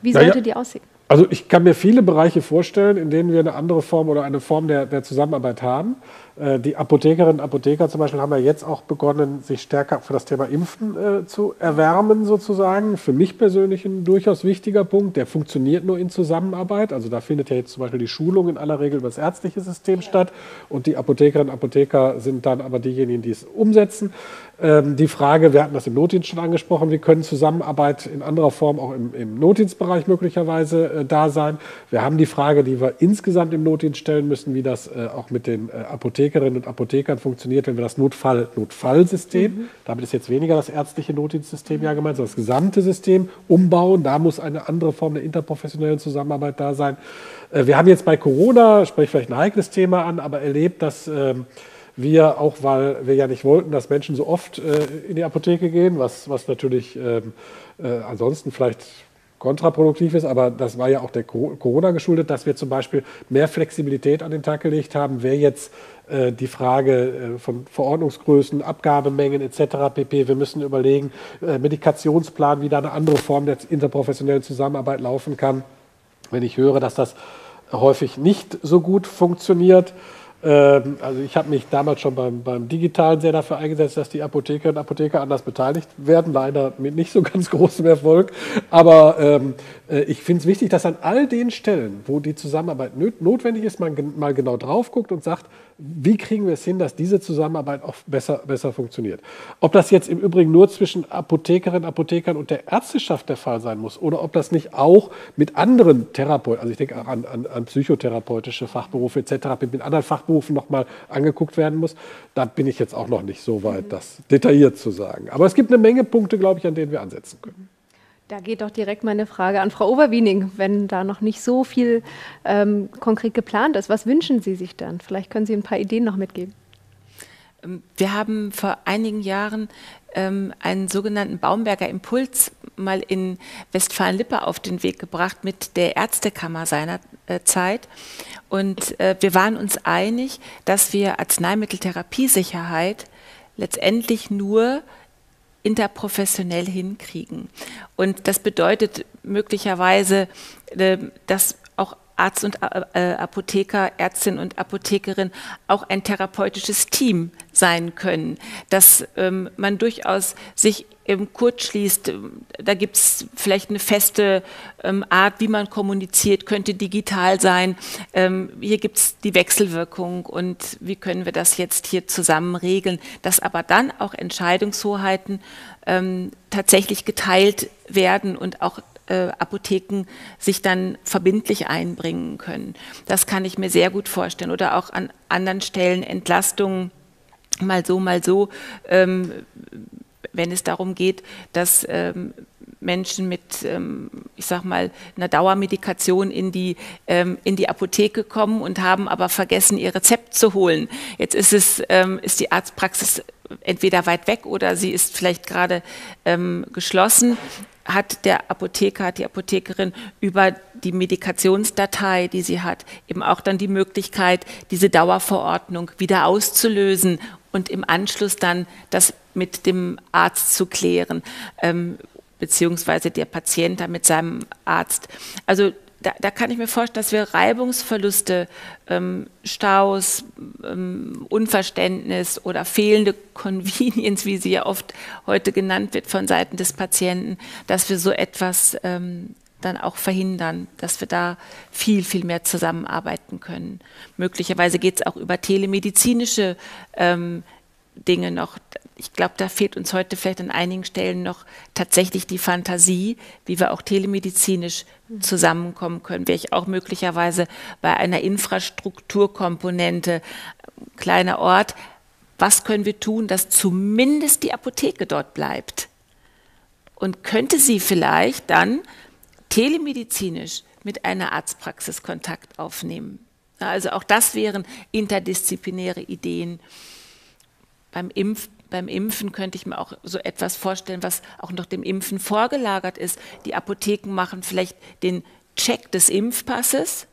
[SPEAKER 1] Wie sollte ja, ja. die aussehen?
[SPEAKER 3] Also ich kann mir viele Bereiche vorstellen, in denen wir eine andere Form oder eine Form der, der Zusammenarbeit haben. Äh, die Apothekerinnen und Apotheker zum Beispiel haben ja jetzt auch begonnen, sich stärker für das Thema Impfen äh, zu erwärmen, sozusagen. Für mich persönlich ein durchaus wichtiger Punkt. Der funktioniert nur in Zusammenarbeit. Also da findet ja jetzt zum Beispiel die Schulung in aller Regel über das ärztliche System statt. Und die Apothekerinnen und Apotheker sind dann aber diejenigen, die es umsetzen. Ähm, die Frage, wir hatten das im Notdienst schon angesprochen, wie können Zusammenarbeit in anderer Form auch im, im Notdienstbereich möglicherweise äh, da sein. Wir haben die Frage, die wir insgesamt im Notdienst stellen müssen, wie das äh, auch mit den äh, Apothekerinnen und Apothekern funktioniert, wenn wir das Notfall-Notfallsystem, mhm. damit ist jetzt weniger das ärztliche Notdienstsystem ja gemeint, sondern das gesamte System umbauen. Da muss eine andere Form der interprofessionellen Zusammenarbeit da sein. Äh, wir haben jetzt bei Corona, spreche vielleicht ein heikles Thema an, aber erlebt, dass ähm, wir, auch weil wir ja nicht wollten, dass Menschen so oft äh, in die Apotheke gehen, was, was natürlich ähm, äh, ansonsten vielleicht kontraproduktiv ist, aber das war ja auch der Corona geschuldet, dass wir zum Beispiel mehr Flexibilität an den Tag gelegt haben, wer jetzt äh, die Frage äh, von Verordnungsgrößen, Abgabemengen etc. pp. Wir müssen überlegen, äh, Medikationsplan, wie da eine andere Form der interprofessionellen Zusammenarbeit laufen kann. Wenn ich höre, dass das häufig nicht so gut funktioniert, also ich habe mich damals schon beim, beim Digitalen sehr dafür eingesetzt, dass die Apothekerinnen und Apotheker anders beteiligt werden. Leider mit nicht so ganz großem Erfolg. Aber ähm, äh, ich finde es wichtig, dass an all den Stellen, wo die Zusammenarbeit notwendig ist, man mal genau drauf guckt und sagt, wie kriegen wir es hin, dass diese Zusammenarbeit auch besser, besser funktioniert. Ob das jetzt im Übrigen nur zwischen Apothekerinnen, Apothekern und der Ärzteschaft der Fall sein muss oder ob das nicht auch mit anderen Therapeuten, also ich denke auch an, an, an psychotherapeutische Fachberufe etc., mit anderen Fachberufen nochmal angeguckt werden muss, da bin ich jetzt auch noch nicht so weit, das detailliert zu sagen. Aber es gibt eine Menge Punkte, glaube ich, an denen wir ansetzen können.
[SPEAKER 1] Da geht doch direkt meine Frage an Frau Oberwiening, wenn da noch nicht so viel ähm, konkret geplant ist. Was wünschen Sie sich dann? Vielleicht können Sie ein paar Ideen noch mitgeben.
[SPEAKER 2] Ähm, wir haben vor einigen Jahren ähm, einen sogenannten Baumberger Impuls mal in Westfalen-Lippe auf den Weg gebracht mit der Ärztekammer seiner äh, Zeit. Und äh, wir waren uns einig, dass wir Arzneimitteltherapiesicherheit letztendlich nur interprofessionell hinkriegen. Und das bedeutet möglicherweise, äh, dass auch Arzt und äh, Apotheker, Ärztin und Apothekerin auch ein therapeutisches Team sein können, dass ähm, man durchaus sich eben kurz schließt. Da gibt es vielleicht eine feste ähm, Art, wie man kommuniziert, könnte digital sein. Ähm, hier gibt es die Wechselwirkung und wie können wir das jetzt hier zusammen regeln, dass aber dann auch Entscheidungshoheiten ähm, tatsächlich geteilt werden und auch äh, Apotheken sich dann verbindlich einbringen können. Das kann ich mir sehr gut vorstellen. Oder auch an anderen Stellen Entlastungen, mal so, mal so. Ähm, wenn es darum geht, dass ähm, Menschen mit, ähm, ich sag mal, einer Dauermedikation in die, ähm, in die Apotheke kommen und haben aber vergessen, ihr Rezept zu holen. Jetzt ist es, ähm, ist die Arztpraxis entweder weit weg oder sie ist vielleicht gerade ähm, geschlossen hat der Apotheker, die Apothekerin über die Medikationsdatei, die sie hat, eben auch dann die Möglichkeit, diese Dauerverordnung wieder auszulösen und im Anschluss dann das mit dem Arzt zu klären, ähm, beziehungsweise der Patient dann mit seinem Arzt. Also da, da, kann ich mir vorstellen, dass wir Reibungsverluste, ähm, Staus, ähm, Unverständnis oder fehlende Convenience, wie sie ja oft heute genannt wird von Seiten des Patienten, dass wir so etwas ähm, dann auch verhindern, dass wir da viel, viel mehr zusammenarbeiten können. Möglicherweise geht es auch über telemedizinische ähm, Dinge noch. Ich glaube, da fehlt uns heute vielleicht an einigen Stellen noch tatsächlich die Fantasie, wie wir auch telemedizinisch zusammenkommen können. Wäre ich auch möglicherweise bei einer Infrastrukturkomponente, kleiner Ort, was können wir tun, dass zumindest die Apotheke dort bleibt? Und könnte sie vielleicht dann telemedizinisch mit einer Arztpraxis Kontakt aufnehmen. Also auch das wären interdisziplinäre Ideen. Beim, Impf, beim Impfen könnte ich mir auch so etwas vorstellen, was auch noch dem Impfen vorgelagert ist. Die Apotheken machen vielleicht den Check des Impfpasses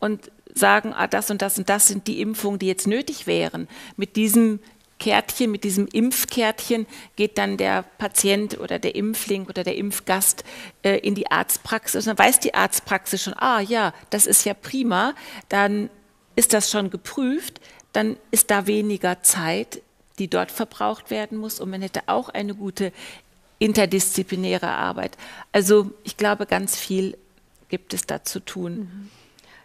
[SPEAKER 2] und sagen, ah, das und das und das sind die Impfungen, die jetzt nötig wären. Mit diesem Kärtchen, mit diesem Impfkärtchen geht dann der Patient oder der Impfling oder der Impfgast äh, in die Arztpraxis. Und dann weiß die Arztpraxis schon, ah ja, das ist ja prima, dann ist das schon geprüft, dann ist da weniger Zeit, die dort verbraucht werden muss und man hätte auch eine gute interdisziplinäre Arbeit. Also ich glaube, ganz viel gibt es da zu tun. Mhm.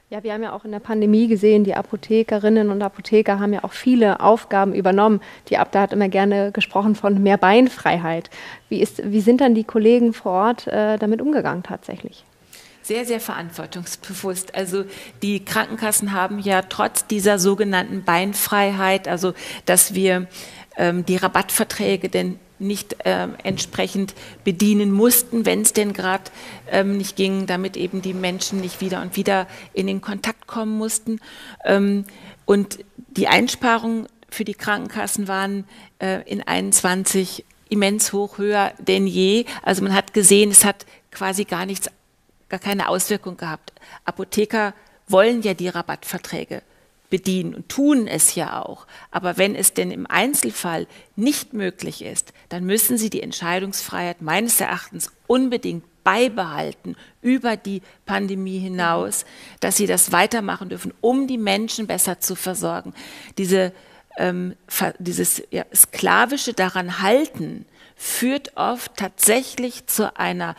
[SPEAKER 1] Ja, wir haben ja auch in der Pandemie gesehen, die Apothekerinnen und Apotheker haben ja auch viele Aufgaben übernommen. Die Abda hat immer gerne gesprochen von mehr Beinfreiheit. Wie, ist, wie sind dann die Kollegen vor Ort äh, damit umgegangen tatsächlich?
[SPEAKER 2] Sehr, sehr verantwortungsbewusst. Also die Krankenkassen haben ja trotz dieser sogenannten Beinfreiheit, also dass wir ähm, die Rabattverträge denn nicht äh, entsprechend bedienen mussten, wenn es denn gerade ähm, nicht ging, damit eben die Menschen nicht wieder und wieder in den Kontakt kommen mussten. Ähm, und die Einsparungen für die Krankenkassen waren äh, in 21 immens hoch, höher denn je. Also man hat gesehen, es hat quasi gar nichts, gar keine Auswirkung gehabt. Apotheker wollen ja die Rabattverträge bedienen und tun es ja auch. Aber wenn es denn im Einzelfall nicht möglich ist, dann müssen Sie die Entscheidungsfreiheit meines Erachtens unbedingt beibehalten über die Pandemie hinaus, dass sie das weitermachen dürfen, um die Menschen besser zu versorgen. Diese, ähm, dieses ja, sklavische daran halten führt oft tatsächlich zu einer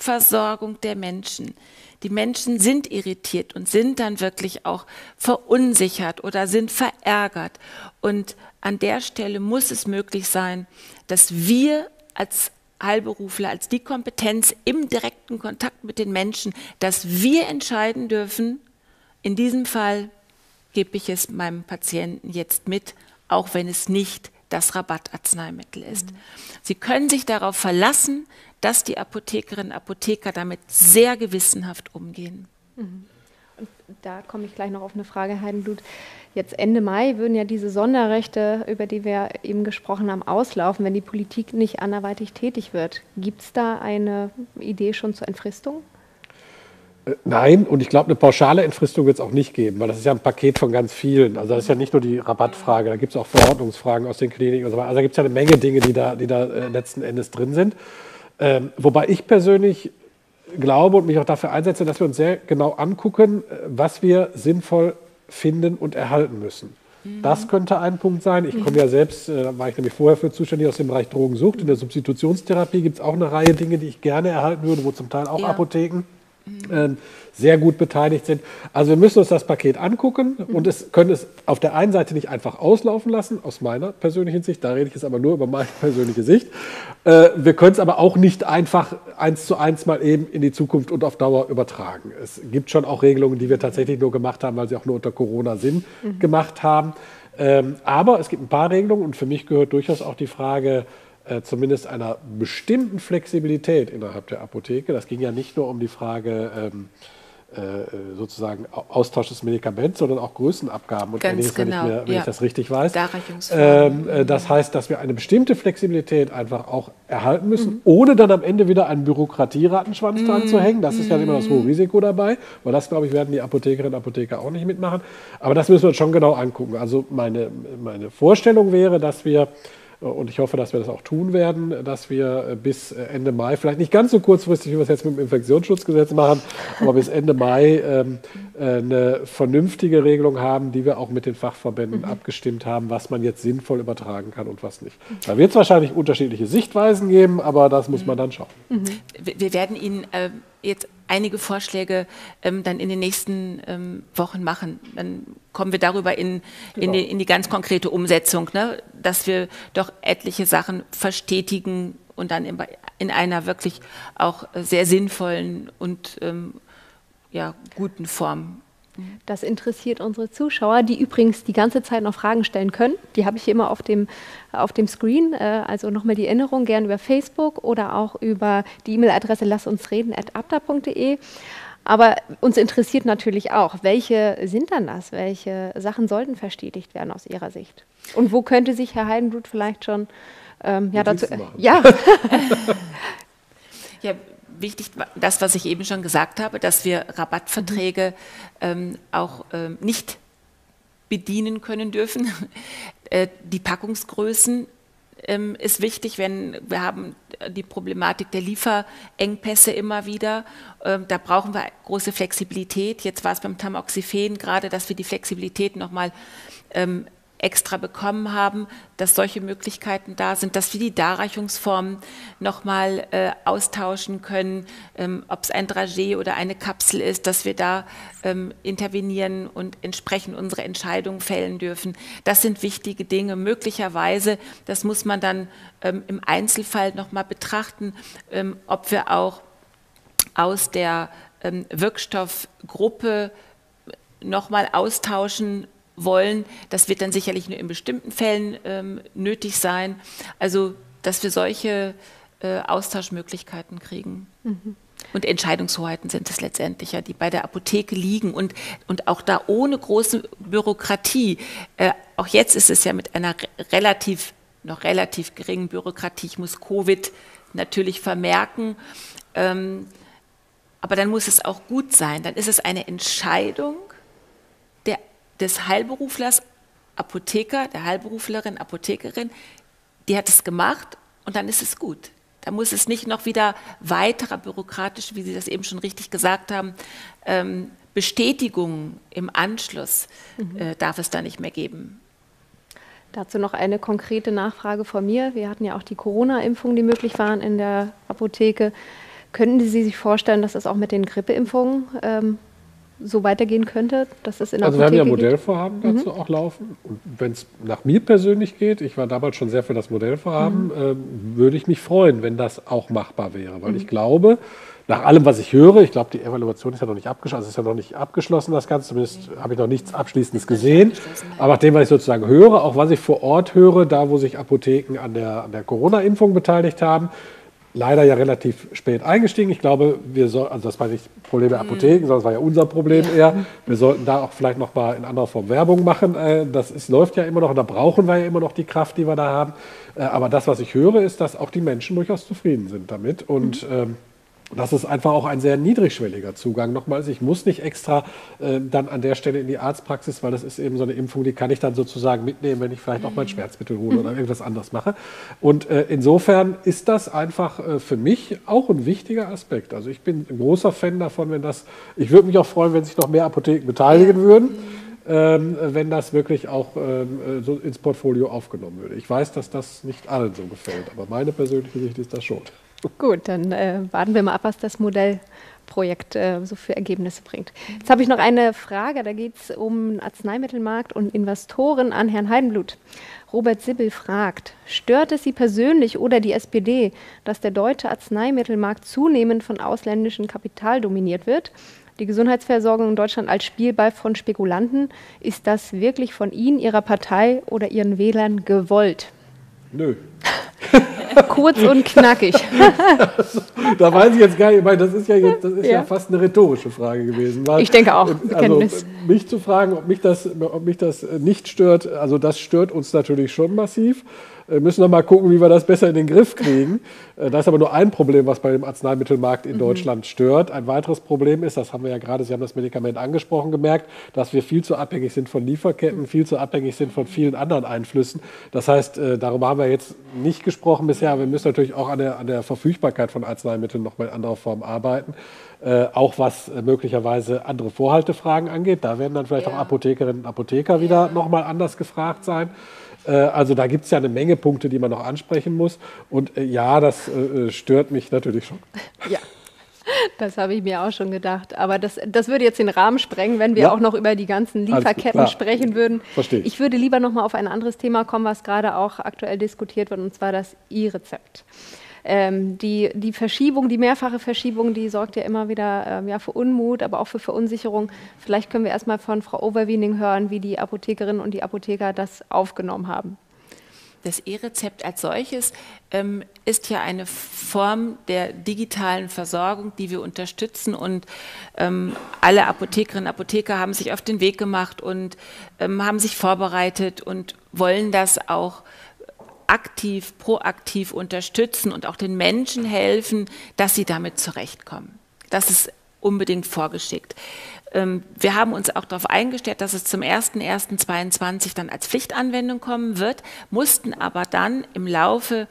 [SPEAKER 2] Nichtversorgung der Menschen. Die Menschen sind irritiert und sind dann wirklich auch verunsichert oder sind verärgert. Und an der Stelle muss es möglich sein, dass wir als Heilberufler, als die Kompetenz im direkten Kontakt mit den Menschen, dass wir entscheiden dürfen, in diesem Fall gebe ich es meinem Patienten jetzt mit, auch wenn es nicht das Rabattarzneimittel ist. Mhm. Sie können sich darauf verlassen, dass die Apothekerinnen und Apotheker damit sehr gewissenhaft umgehen.
[SPEAKER 1] Mhm. Und da komme ich gleich noch auf eine Frage, Heidenblut. Jetzt Ende Mai würden ja diese Sonderrechte, über die wir eben gesprochen haben, auslaufen, wenn die Politik nicht anderweitig tätig wird. Gibt es da eine Idee schon zur Entfristung?
[SPEAKER 3] Äh, nein, und ich glaube, eine pauschale Entfristung wird es auch nicht geben, weil das ist ja ein Paket von ganz vielen. Also das ist ja nicht nur die Rabattfrage, da gibt es auch Verordnungsfragen aus den Kliniken und so weiter. Also da gibt es ja eine Menge Dinge, die da, die da äh, letzten Endes drin sind. Ähm, wobei ich persönlich glaube und mich auch dafür einsetze, dass wir uns sehr genau angucken, was wir sinnvoll finden und erhalten müssen. Mhm. Das könnte ein Punkt sein. Ich komme ja selbst, äh, da war ich nämlich vorher für zuständig aus dem Bereich Drogensucht. In der Substitutionstherapie gibt es auch eine Reihe Dinge, die ich gerne erhalten würde, wo zum Teil auch ja. Apotheken äh, sehr gut beteiligt sind. Also wir müssen uns das Paket angucken mhm. und es können es auf der einen Seite nicht einfach auslaufen lassen, aus meiner persönlichen Sicht, da rede ich jetzt aber nur über meine persönliche Sicht. Äh, wir können es aber auch nicht einfach eins zu eins mal eben in die Zukunft und auf Dauer übertragen. Es gibt schon auch Regelungen, die wir tatsächlich nur gemacht haben, weil sie auch nur unter Corona Sinn mhm. gemacht haben. Ähm, aber es gibt ein paar Regelungen und für mich gehört durchaus auch die Frage, äh, zumindest einer bestimmten Flexibilität innerhalb der Apotheke. Das ging ja nicht nur um die Frage ähm, äh, sozusagen Austausch des Medikaments, sondern auch Größenabgaben
[SPEAKER 2] und Ganz
[SPEAKER 3] wenn,
[SPEAKER 2] genau.
[SPEAKER 3] ich, mir, wenn
[SPEAKER 2] ja.
[SPEAKER 3] ich das richtig weiß. Ähm, äh, das heißt, dass wir eine bestimmte Flexibilität einfach auch erhalten müssen, mhm. ohne dann am Ende wieder einen Bürokratierattenschwanz mhm. dran zu hängen. Das ist ja immer das hohe Risiko dabei, weil das, glaube ich, werden die Apothekerinnen und Apotheker auch nicht mitmachen. Aber das müssen wir uns schon genau angucken. Also meine, meine Vorstellung wäre, dass wir und ich hoffe, dass wir das auch tun werden, dass wir bis Ende Mai, vielleicht nicht ganz so kurzfristig, wie wir es jetzt mit dem Infektionsschutzgesetz machen, aber bis Ende Mai ähm, eine vernünftige Regelung haben, die wir auch mit den Fachverbänden mhm. abgestimmt haben, was man jetzt sinnvoll übertragen kann und was nicht. Da wird es wahrscheinlich unterschiedliche Sichtweisen geben, aber das muss man dann schauen.
[SPEAKER 2] Mhm. Wir werden Ihnen äh, jetzt einige Vorschläge ähm, dann in den nächsten ähm, Wochen machen. Dann kommen wir darüber in, genau. in, die, in die, ganz konkrete Umsetzung, ne? dass wir doch etliche Sachen verstetigen und dann in, in einer wirklich auch sehr sinnvollen und ähm, ja, guten Form
[SPEAKER 1] das interessiert unsere Zuschauer, die übrigens die ganze Zeit noch Fragen stellen können. Die habe ich hier immer auf dem, auf dem Screen. Äh, also nochmal die Erinnerung, gerne über Facebook oder auch über die E-Mail-Adresse lassunsreden.abda.de. Aber uns interessiert natürlich auch, welche sind dann das? Welche Sachen sollten verstetigt werden aus Ihrer Sicht? Und wo könnte sich Herr Heidenblut vielleicht schon ähm, ja, dazu. Ja.
[SPEAKER 2] ja, wichtig, das, was ich eben schon gesagt habe, dass wir Rabattverträge ähm, auch ähm, nicht bedienen können dürfen. Äh, die Packungsgrößen ähm, ist wichtig, wenn wir haben die Problematik der Lieferengpässe immer wieder. Ähm, da brauchen wir große Flexibilität. Jetzt war es beim Tamoxifen gerade, dass wir die Flexibilität nochmal ähm, extra bekommen haben, dass solche Möglichkeiten da sind, dass wir die Darreichungsformen nochmal äh, austauschen können, ähm, ob es ein Dragé oder eine Kapsel ist, dass wir da ähm, intervenieren und entsprechend unsere Entscheidungen fällen dürfen. Das sind wichtige Dinge. Möglicherweise, das muss man dann ähm, im Einzelfall nochmal betrachten, ähm, ob wir auch aus der ähm, Wirkstoffgruppe nochmal austauschen wollen. Das wird dann sicherlich nur in bestimmten Fällen ähm, nötig sein. Also, dass wir solche äh, Austauschmöglichkeiten kriegen. Mhm. Und Entscheidungshoheiten sind es letztendlich ja, die bei der Apotheke liegen und, und auch da ohne große Bürokratie. Äh, auch jetzt ist es ja mit einer relativ, noch relativ geringen Bürokratie. Ich muss Covid natürlich vermerken. Ähm, aber dann muss es auch gut sein. Dann ist es eine Entscheidung des Heilberuflers, Apotheker, der Heilberuflerin, Apothekerin, die hat es gemacht und dann ist es gut. Da muss es nicht noch wieder weiterer bürokratisch, wie Sie das eben schon richtig gesagt haben, ähm, Bestätigungen im Anschluss mhm. äh, darf es da nicht mehr geben.
[SPEAKER 1] Dazu noch eine konkrete Nachfrage von mir. Wir hatten ja auch die Corona-Impfungen, die möglich waren in der Apotheke. Könnten Sie sich vorstellen, dass das auch mit den Grippeimpfungen ähm, so weitergehen könnte, dass es in der
[SPEAKER 3] Also
[SPEAKER 1] Apotheke
[SPEAKER 3] wir haben ja Modellvorhaben mhm. dazu auch laufen. Und wenn es nach mir persönlich geht, ich war damals schon sehr für das Modellvorhaben, mhm. äh, würde ich mich freuen, wenn das auch machbar wäre. Weil mhm. ich glaube, nach allem, was ich höre, ich glaube, die Evaluation ist ja noch nicht abgeschlossen, es ist ja noch nicht abgeschlossen, das Ganze, zumindest habe ich noch nichts Abschließendes gesehen. Aber nach dem, was ich sozusagen höre, auch was ich vor Ort höre, da wo sich Apotheken an der, an der Corona-Impfung beteiligt haben, leider ja relativ spät eingestiegen. Ich glaube, wir sollten, also das war nicht Problem der mhm. Apotheken, sondern das war ja unser Problem ja. eher. Wir sollten da auch vielleicht noch mal in anderer Form Werbung machen. Äh, das ist, läuft ja immer noch und da brauchen wir ja immer noch die Kraft, die wir da haben. Äh, aber das, was ich höre, ist, dass auch die Menschen durchaus zufrieden sind damit. Und mhm. ähm, das ist einfach auch ein sehr niedrigschwelliger Zugang. Nochmals, ich muss nicht extra äh, dann an der Stelle in die Arztpraxis, weil das ist eben so eine Impfung, die kann ich dann sozusagen mitnehmen, wenn ich vielleicht auch mein mhm. Schmerzmittel hole oder irgendwas anderes mache. Und äh, insofern ist das einfach äh, für mich auch ein wichtiger Aspekt. Also ich bin ein großer Fan davon, wenn das, ich würde mich auch freuen, wenn sich noch mehr Apotheken beteiligen würden. Ähm, wenn das wirklich auch ähm, äh, so ins Portfolio aufgenommen würde. Ich weiß, dass das nicht allen so gefällt, aber meine persönliche Sicht ist das schon.
[SPEAKER 1] Gut, dann äh, warten wir mal ab, was das Modellprojekt äh, so für Ergebnisse bringt. Jetzt habe ich noch eine Frage, da geht es um Arzneimittelmarkt und Investoren an Herrn Heidenblut. Robert Sibbel fragt, stört es Sie persönlich oder die SPD, dass der deutsche Arzneimittelmarkt zunehmend von ausländischem Kapital dominiert wird? Die Gesundheitsversorgung in Deutschland als Spielball von Spekulanten, ist das wirklich von Ihnen, Ihrer Partei oder Ihren Wählern gewollt?
[SPEAKER 3] Nö.
[SPEAKER 1] Kurz und knackig.
[SPEAKER 3] da weiß ich jetzt gar nicht, das ist ja, jetzt, das ist ja. ja fast eine rhettorische Frage gewesen.
[SPEAKER 1] Weil, ich denke auch.
[SPEAKER 3] Also, mich zu fragen, ob mich, das, ob mich das nicht stört, also das stört uns natürlich schon massiv. Wir äh, müssen noch mal gucken, wie wir das besser in den Griff kriegen. Äh, da ist aber nur ein Problem, was bei dem Arzneimittelmarkt in mhm. Deutschland stört. Ein weiteres Problem ist, das haben wir ja gerade, Sie haben das Medikament angesprochen, gemerkt, dass wir viel zu abhängig sind von Lieferketten, viel zu abhängig sind von vielen anderen Einflüssen. Das heißt, äh, darüber haben wir jetzt nicht gesprochen bisher, aber wir müssen natürlich auch an der, an der Verfügbarkeit von Arzneimitteln noch mal in anderer Form arbeiten. Äh, auch was möglicherweise andere Vorhaltefragen angeht. Da werden dann vielleicht ja. auch Apothekerinnen und Apotheker wieder ja. nochmal anders gefragt sein. Äh, also da gibt es ja eine Menge Punkte, die man noch ansprechen muss. Und äh, ja, das äh, stört mich natürlich schon.
[SPEAKER 1] Ja. Das habe ich mir auch schon gedacht. Aber das, das würde jetzt den Rahmen sprengen, wenn wir ja. auch noch über die ganzen Lieferketten sprechen würden.
[SPEAKER 3] Verstehe.
[SPEAKER 1] Ich würde lieber noch mal auf ein anderes Thema kommen, was gerade auch aktuell diskutiert wird, und zwar das E-Rezept. Ähm, die, die Verschiebung, die mehrfache Verschiebung, die sorgt ja immer wieder ähm, ja, für Unmut, aber auch für Verunsicherung. Vielleicht können wir erstmal von Frau Overwiening hören, wie die Apothekerinnen und die Apotheker das aufgenommen haben.
[SPEAKER 2] Das E-Rezept als solches ähm, ist ja eine Form der digitalen Versorgung, die wir unterstützen. Und ähm, alle Apothekerinnen und Apotheker haben sich auf den Weg gemacht und ähm, haben sich vorbereitet und wollen das auch aktiv, proaktiv unterstützen und auch den Menschen helfen, dass sie damit zurechtkommen. Das ist unbedingt vorgeschickt. Ähm, wir haben uns auch darauf eingestellt, dass es zum 01.01.2022 dann als Pflichtanwendung kommen wird, mussten aber dann im Laufe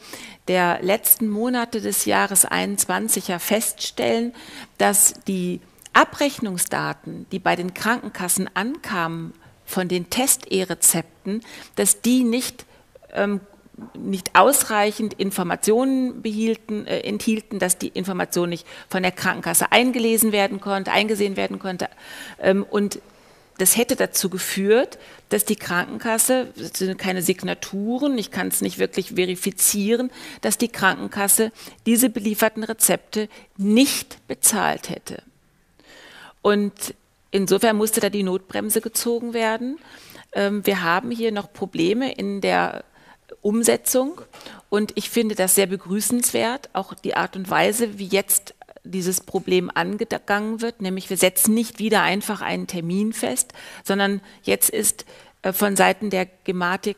[SPEAKER 2] der letzten Monate des Jahres 21 ja feststellen, dass die Abrechnungsdaten, die bei den Krankenkassen ankamen von den Test-E-Rezepten, dass die nicht ähm, nicht ausreichend Informationen behielten, äh, enthielten, dass die Information nicht von der Krankenkasse eingelesen werden konnte, eingesehen werden konnte. Ähm, und das hätte dazu geführt, dass die Krankenkasse, das sind keine Signaturen, ich kann es nicht wirklich verifizieren, dass die Krankenkasse diese belieferten Rezepte nicht bezahlt hätte. Und insofern musste da die Notbremse gezogen werden. Ähm, wir haben hier noch Probleme in der Umsetzung. Und ich finde das sehr begrüßenswert, auch die Art und Weise, wie jetzt dieses Problem angegangen wird, nämlich wir setzen nicht wieder einfach einen Termin fest, sondern jetzt ist äh, von Seiten der Gematik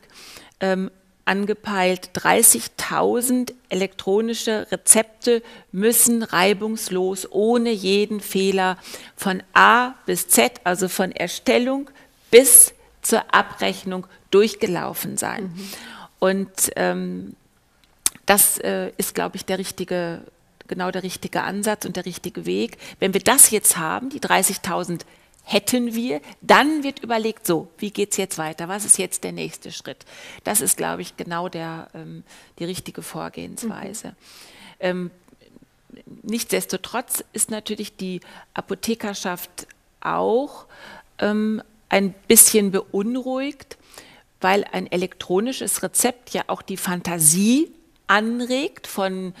[SPEAKER 2] ähm, angepeilt, 30.000 elektronische Rezepte müssen reibungslos ohne jeden Fehler von A bis Z, also von Erstellung bis zur Abrechnung durchgelaufen sein. Mhm. Und ähm, das äh, ist, glaube ich, der richtige, genau der richtige Ansatz und der richtige Weg. Wenn wir das jetzt haben, die 30.000 hätten wir, dann wird überlegt, so, wie geht es jetzt weiter? Was ist jetzt der nächste Schritt? Das ist, glaube ich, genau der, ähm, die richtige Vorgehensweise. Mhm. Ähm, nichtsdestotrotz ist natürlich die Apothekerschaft auch ähm, ein bisschen beunruhigt, weil ein elektronisches Rezept ja auch die Fantasie anregt von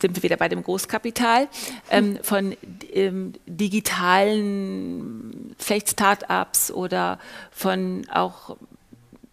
[SPEAKER 2] sind wir wieder bei dem Großkapital, ähm, von ähm, digitalen, vielleicht Start-ups oder von auch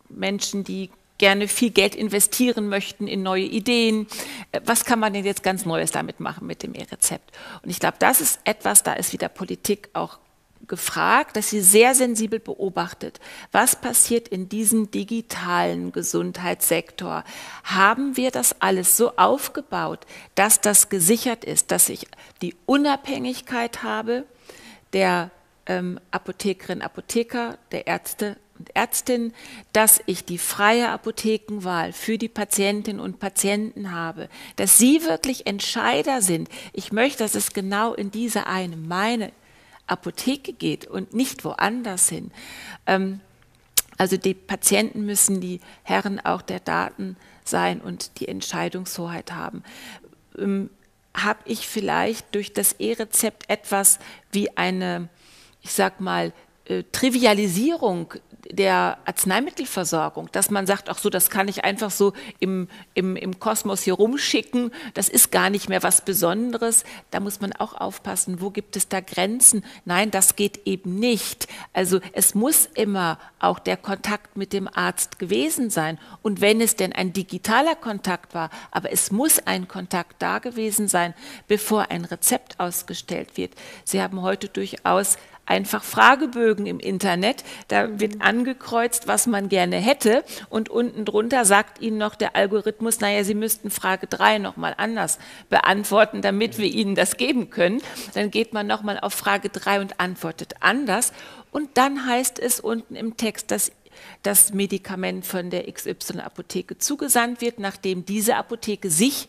[SPEAKER 2] Menschen, die gerne viel Geld investieren möchten in neue Ideen. Äh, was kann man denn jetzt ganz Neues damit machen mit dem E-Rezept? Und ich glaube, das ist etwas, da ist wieder Politik auch gefragt, dass sie sehr sensibel beobachtet, was passiert in diesem digitalen Gesundheitssektor. Haben wir das alles so aufgebaut, dass das gesichert ist, dass ich die Unabhängigkeit habe der ähm, Apothekerinnen, Apotheker, der Ärzte und Ärztinnen, dass ich die freie Apothekenwahl für die Patientinnen und Patienten habe, dass sie wirklich Entscheider sind. Ich möchte, dass es genau in diese eine, meine Apotheke geht und nicht woanders hin. Ähm, also die Patienten müssen die Herren auch der Daten sein und die Entscheidungshoheit haben. Ähm, Habe ich vielleicht durch das E-Rezept etwas wie eine, ich sag mal, äh, Trivialisierung der Arzneimittelversorgung, dass man sagt, ach so, das kann ich einfach so im, im, im Kosmos hier rumschicken, das ist gar nicht mehr was Besonderes. Da muss man auch aufpassen, wo gibt es da Grenzen? Nein, das geht eben nicht. Also es muss immer auch der Kontakt mit dem Arzt gewesen sein. Und wenn es denn ein digitaler Kontakt war, aber es muss ein Kontakt da gewesen sein, bevor ein Rezept ausgestellt wird. Sie haben heute durchaus einfach Fragebögen im Internet. Da wird angekreuzt, was man gerne hätte. Und unten drunter sagt Ihnen noch der Algorithmus, naja, Sie müssten Frage 3 nochmal anders beantworten, damit wir Ihnen das geben können. Dann geht man nochmal auf Frage 3 und antwortet anders. Und dann heißt es unten im Text, dass das Medikament von der XY-Apotheke zugesandt wird, nachdem diese Apotheke sich,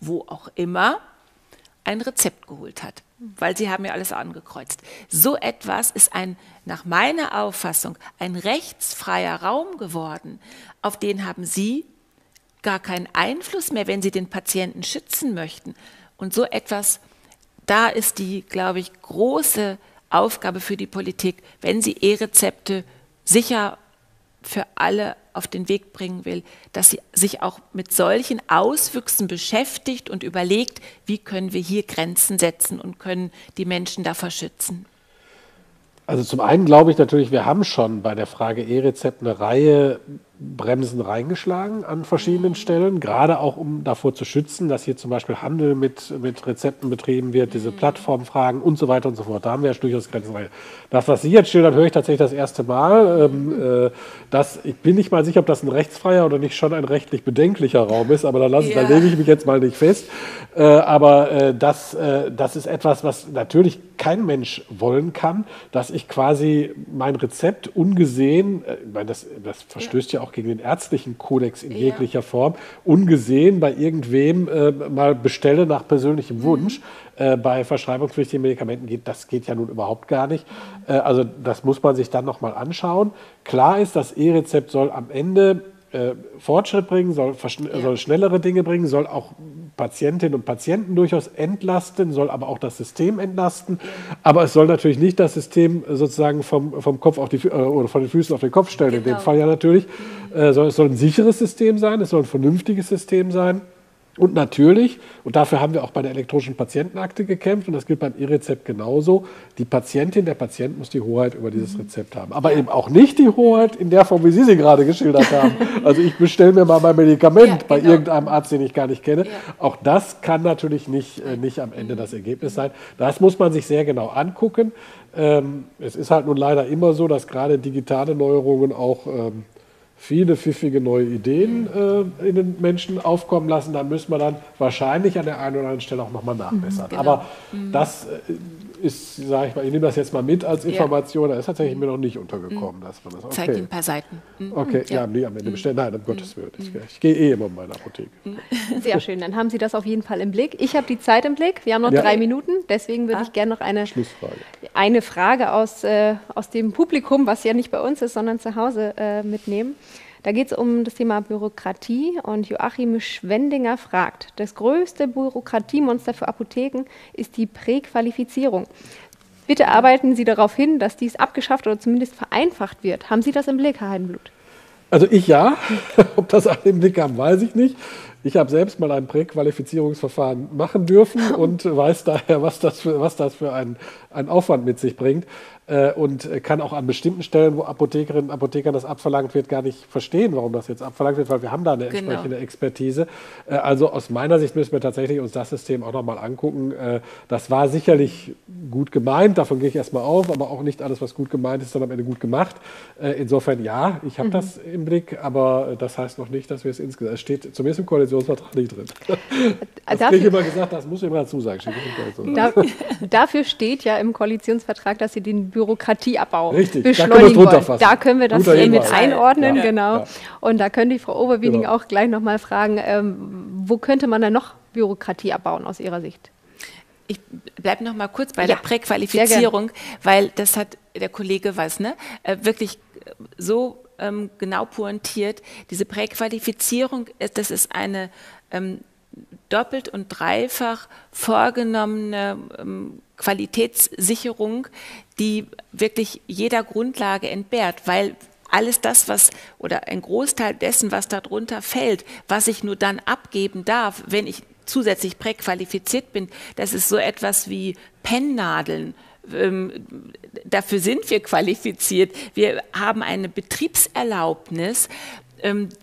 [SPEAKER 2] wo auch immer, ein Rezept geholt hat weil Sie haben ja alles angekreuzt. So etwas ist ein, nach meiner Auffassung, ein rechtsfreier Raum geworden. Auf den haben Sie gar keinen Einfluss mehr, wenn Sie den Patienten schützen möchten. Und so etwas, da ist die, glaube ich, große Aufgabe für die Politik, wenn sie E-Rezepte sicher für alle auf den Weg bringen will, dass sie sich auch mit solchen Auswüchsen beschäftigt und überlegt, wie können wir hier Grenzen setzen und können die Menschen davor schützen.
[SPEAKER 3] Also zum einen glaube ich natürlich, wir haben schon bei der Frage E-Rezept eine Reihe Bremsen reingeschlagen an verschiedenen Stellen, gerade auch um davor zu schützen, dass hier zum Beispiel Handel mit, mit Rezepten betrieben wird, diese mhm. Plattformfragen und so weiter und so fort. Da haben wir ja durchaus Grenzen rein. Das, was Sie jetzt schildern, höre ich tatsächlich das erste Mal. Ähm, äh, das, ich bin nicht mal sicher, ob das ein rechtsfreier oder nicht schon ein rechtlich bedenklicher Raum ist, aber da, lasse, ja. da lege ich mich jetzt mal nicht fest. Äh, aber äh, das, äh, das ist etwas, was natürlich kein Mensch wollen kann, dass ich quasi mein Rezept ungesehen, äh, ich meine, das, das verstößt ja, ja auch gegen den ärztlichen Kodex in ja. jeglicher Form, ungesehen bei irgendwem äh, mal bestelle nach persönlichem mhm. Wunsch. Äh, bei verschreibungspflichtigen Medikamenten geht das geht ja nun überhaupt gar nicht. Äh, also das muss man sich dann nochmal anschauen. Klar ist, das E-Rezept soll am Ende äh, Fortschritt bringen, soll, ja. soll, schnellere Dinge bringen, soll auch Patientinnen und Patienten durchaus entlasten, soll aber auch das System entlasten. Aber es soll natürlich nicht das System sozusagen vom, vom Kopf auf die äh, oder von den Füßen auf den Kopf stellen, genau. in dem genau. Fall ja natürlich. Äh, soll, es soll ein sicheres System sein, es soll ein vernünftiges System sein. Und natürlich, und dafür haben wir auch bei der elektronischen Patientenakte gekämpft, und das gilt beim E-Rezept genauso, die Patientin, der Patient muss die Hoheit über dieses Rezept haben. Aber eben auch nicht die Hoheit in der Form, wie Sie sie gerade geschildert haben. Also ich bestelle mir mal mein Medikament ja, genau. bei irgendeinem Arzt, den ich gar nicht kenne. Ja. Auch das kann natürlich nicht, äh, nicht am Ende das Ergebnis sein. Das muss man sich sehr genau angucken. Ähm, es ist halt nun leider immer so, dass gerade digitale Neuerungen auch ähm, viele pfiffige neue Ideen äh, in den Menschen aufkommen lassen, dann müssen wir dann wahrscheinlich an der einen oder anderen Stelle auch nochmal nachbessern. Mhm, genau. Aber mhm. das äh, ist, sage ich mal, ich nehme das jetzt mal mit als Information, ja. da ist tatsächlich mir noch nicht untergekommen, mhm. dass man das.
[SPEAKER 2] Okay. Zeigt Ihnen ein paar Seiten.
[SPEAKER 3] Mhm. Okay, ja, ja nee, am Ende mhm. bestellen. Nein, um Gottes Willen. Ich, ich, gehe eh immer in meine Apotheke.
[SPEAKER 1] Sehr schön, dann haben Sie das auf jeden Fall im Blick. Ich habe die Zeit im Blick. Wir haben noch ja. drei Minuten, deswegen würde ah. ich gerne noch eine, eine Frage aus, äh, aus dem Publikum, was ja nicht bei uns ist, sondern zu Hause äh, mitnehmen. Da geht es um das Thema Bürokratie und Joachim Schwendinger fragt, das größte Bürokratiemonster für Apotheken ist die Präqualifizierung. Bitte arbeiten Sie darauf hin, dass dies abgeschafft oder zumindest vereinfacht wird. Haben Sie das im Blick, Herr Heidenblut?
[SPEAKER 3] Also ich ja. Ob das alle im Blick haben, weiß ich nicht. Ich habe selbst mal ein Präqualifizierungsverfahren machen dürfen und weiß daher, was das für, was das für ein, ein Aufwand mit sich bringt äh, und kann auch an bestimmten Stellen, wo Apothekerinnen und Apothekern das abverlangt wird, gar nicht verstehen, warum das jetzt abverlangt wird, weil wir haben da eine genau. entsprechende. Expertise. Äh, also aus meiner Sicht müssen wir tatsächlich uns das System auch nochmal angucken. Äh, das war sicherlich gut gemeint, davon gehe ich erstmal auf, aber auch nicht alles, was gut gemeint ist, dann am Ende gut gemacht. Äh, insofern ja, ich habe mhm. das im Blick, aber das heißt noch nicht, dass wir es insgesamt, es steht zumindest im Koalitionsvertrag nicht drin. Das kriege ich immer gesagt, das muss ich immer dazu sagen.
[SPEAKER 1] Da, dafür steht ja im Koalitionsvertrag, dass Sie den Bürokratieabbau
[SPEAKER 3] Richtig,
[SPEAKER 1] beschleunigen da wollen. Da können wir das Guter mit einordnen, ja. genau. Ja. Und da könnte ich Frau Oberwieding genau. auch gleich nochmal fragen, ähm, wo könnte man denn noch Bürokratie abbauen aus Ihrer Sicht?
[SPEAKER 2] Ich bleibe noch mal kurz bei ja, der Präqualifizierung, weil das hat der Kollege was, ne, äh, wirklich so ähm, genau pointiert. Diese Präqualifizierung, das ist eine ähm, doppelt und dreifach vorgenommene ähm, Qualitätssicherung, die wirklich jeder Grundlage entbehrt, weil alles das, was oder ein Großteil dessen, was darunter fällt, was ich nur dann abgeben darf, wenn ich zusätzlich präqualifiziert bin, das ist so etwas wie Pennnadeln. Ähm, dafür sind wir qualifiziert. Wir haben eine Betriebserlaubnis,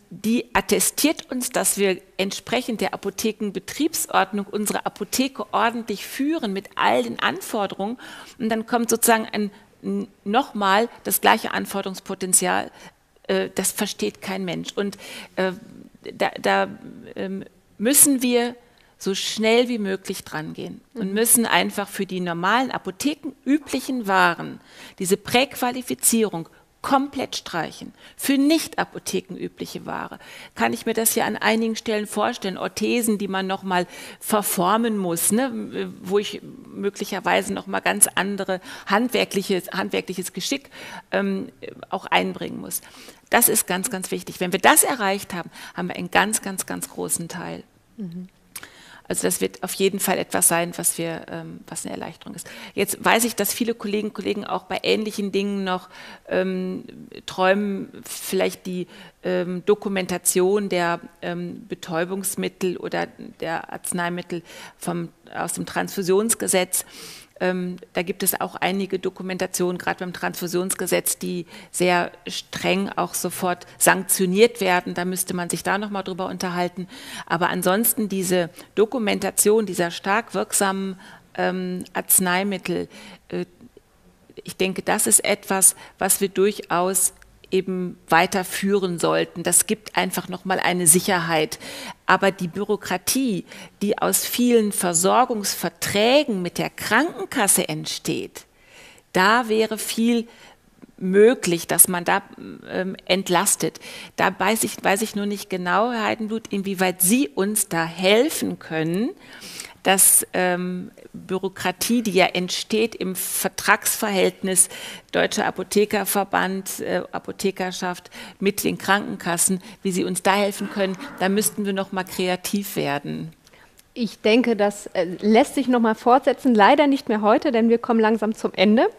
[SPEAKER 2] die attestiert uns, dass wir entsprechend der Apothekenbetriebsordnung unsere Apotheke ordentlich führen mit all den Anforderungen. Und dann kommt sozusagen ein, nochmal das gleiche Anforderungspotenzial. Äh, das versteht kein Mensch. Und äh, da, da ähm, müssen wir so schnell wie möglich drangehen und mhm. müssen einfach für die normalen apothekenüblichen Waren diese Präqualifizierung komplett streichen. Für nicht apothekenübliche Ware kann ich mir das ja an einigen Stellen vorstellen. Orthesen, die man nochmal verformen muss, ne? wo ich möglicherweise nochmal ganz andere handwerkliches, handwerkliches Geschick ähm, auch einbringen muss. Das ist ganz, ganz wichtig. Wenn wir das erreicht haben, haben wir einen ganz, ganz, ganz großen Teil. Mhm. Also das wird auf jeden Fall etwas sein, was wir, ähm, was eine Erleichterung ist. Jetzt weiß ich, dass viele Kolleginnen und Kollegen auch bei ähnlichen Dingen noch ähm, träumen, vielleicht die ähm, Dokumentation der ähm, Betäubungsmittel oder der Arzneimittel vom, aus dem Transfusionsgesetz. Ähm, da gibt es auch einige Dokumentationen, gerade beim Transfusionsgesetz, die sehr streng auch sofort sanktioniert werden. Da müsste man sich da nochmal drüber unterhalten. Aber ansonsten diese Dokumentation dieser stark wirksamen ähm, Arzneimittel, äh, ich denke, das ist etwas, was wir durchaus eben weiterführen sollten. Das gibt einfach nochmal eine Sicherheit. Aber die Bürokratie, die aus vielen Versorgungsverträgen mit der Krankenkasse entsteht, da wäre viel möglich, dass man da ähm, entlastet. Da weiß ich, weiß ich nur nicht genau, Herr Heidenblut, inwieweit Sie uns da helfen können, dass ähm, Bürokratie, die ja entsteht im Vertragsverhältnis Deutscher Apothekerverband, äh, Apothekerschaft mit den Krankenkassen, wie sie uns da helfen können, da müssten wir noch mal kreativ werden.
[SPEAKER 1] Ich denke, das äh, lässt sich noch mal fortsetzen. Leider nicht mehr heute, denn wir kommen langsam zum Ende.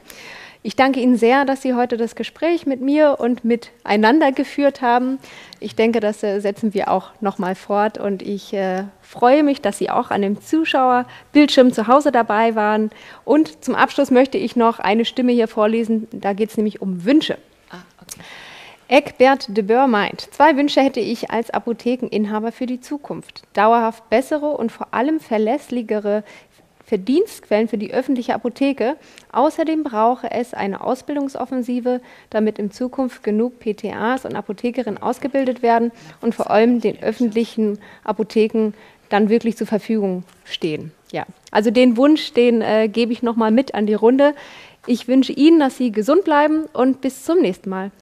[SPEAKER 1] Ich danke Ihnen sehr, dass Sie heute das Gespräch mit mir und miteinander geführt haben. Ich denke, das äh, setzen wir auch nochmal fort und ich äh, freue mich, dass Sie auch an dem Zuschauerbildschirm zu Hause dabei waren. Und zum Abschluss möchte ich noch eine Stimme hier vorlesen. Da geht es nämlich um Wünsche. Ah, okay. Eckbert de Boer meint, zwei Wünsche hätte ich als Apothekeninhaber für die Zukunft. Dauerhaft bessere und vor allem verlässlichere Verdienstquellen für die öffentliche Apotheke. Außerdem brauche es eine Ausbildungsoffensive, damit in Zukunft genug PTAs und Apothekerinnen ausgebildet werden und vor allem den öffentlichen Apotheken dann wirklich zur Verfügung stehen. Ja, also den Wunsch, den äh, gebe ich nochmal mit an die Runde. Ich wünsche Ihnen, dass Sie gesund bleiben und bis zum nächsten Mal.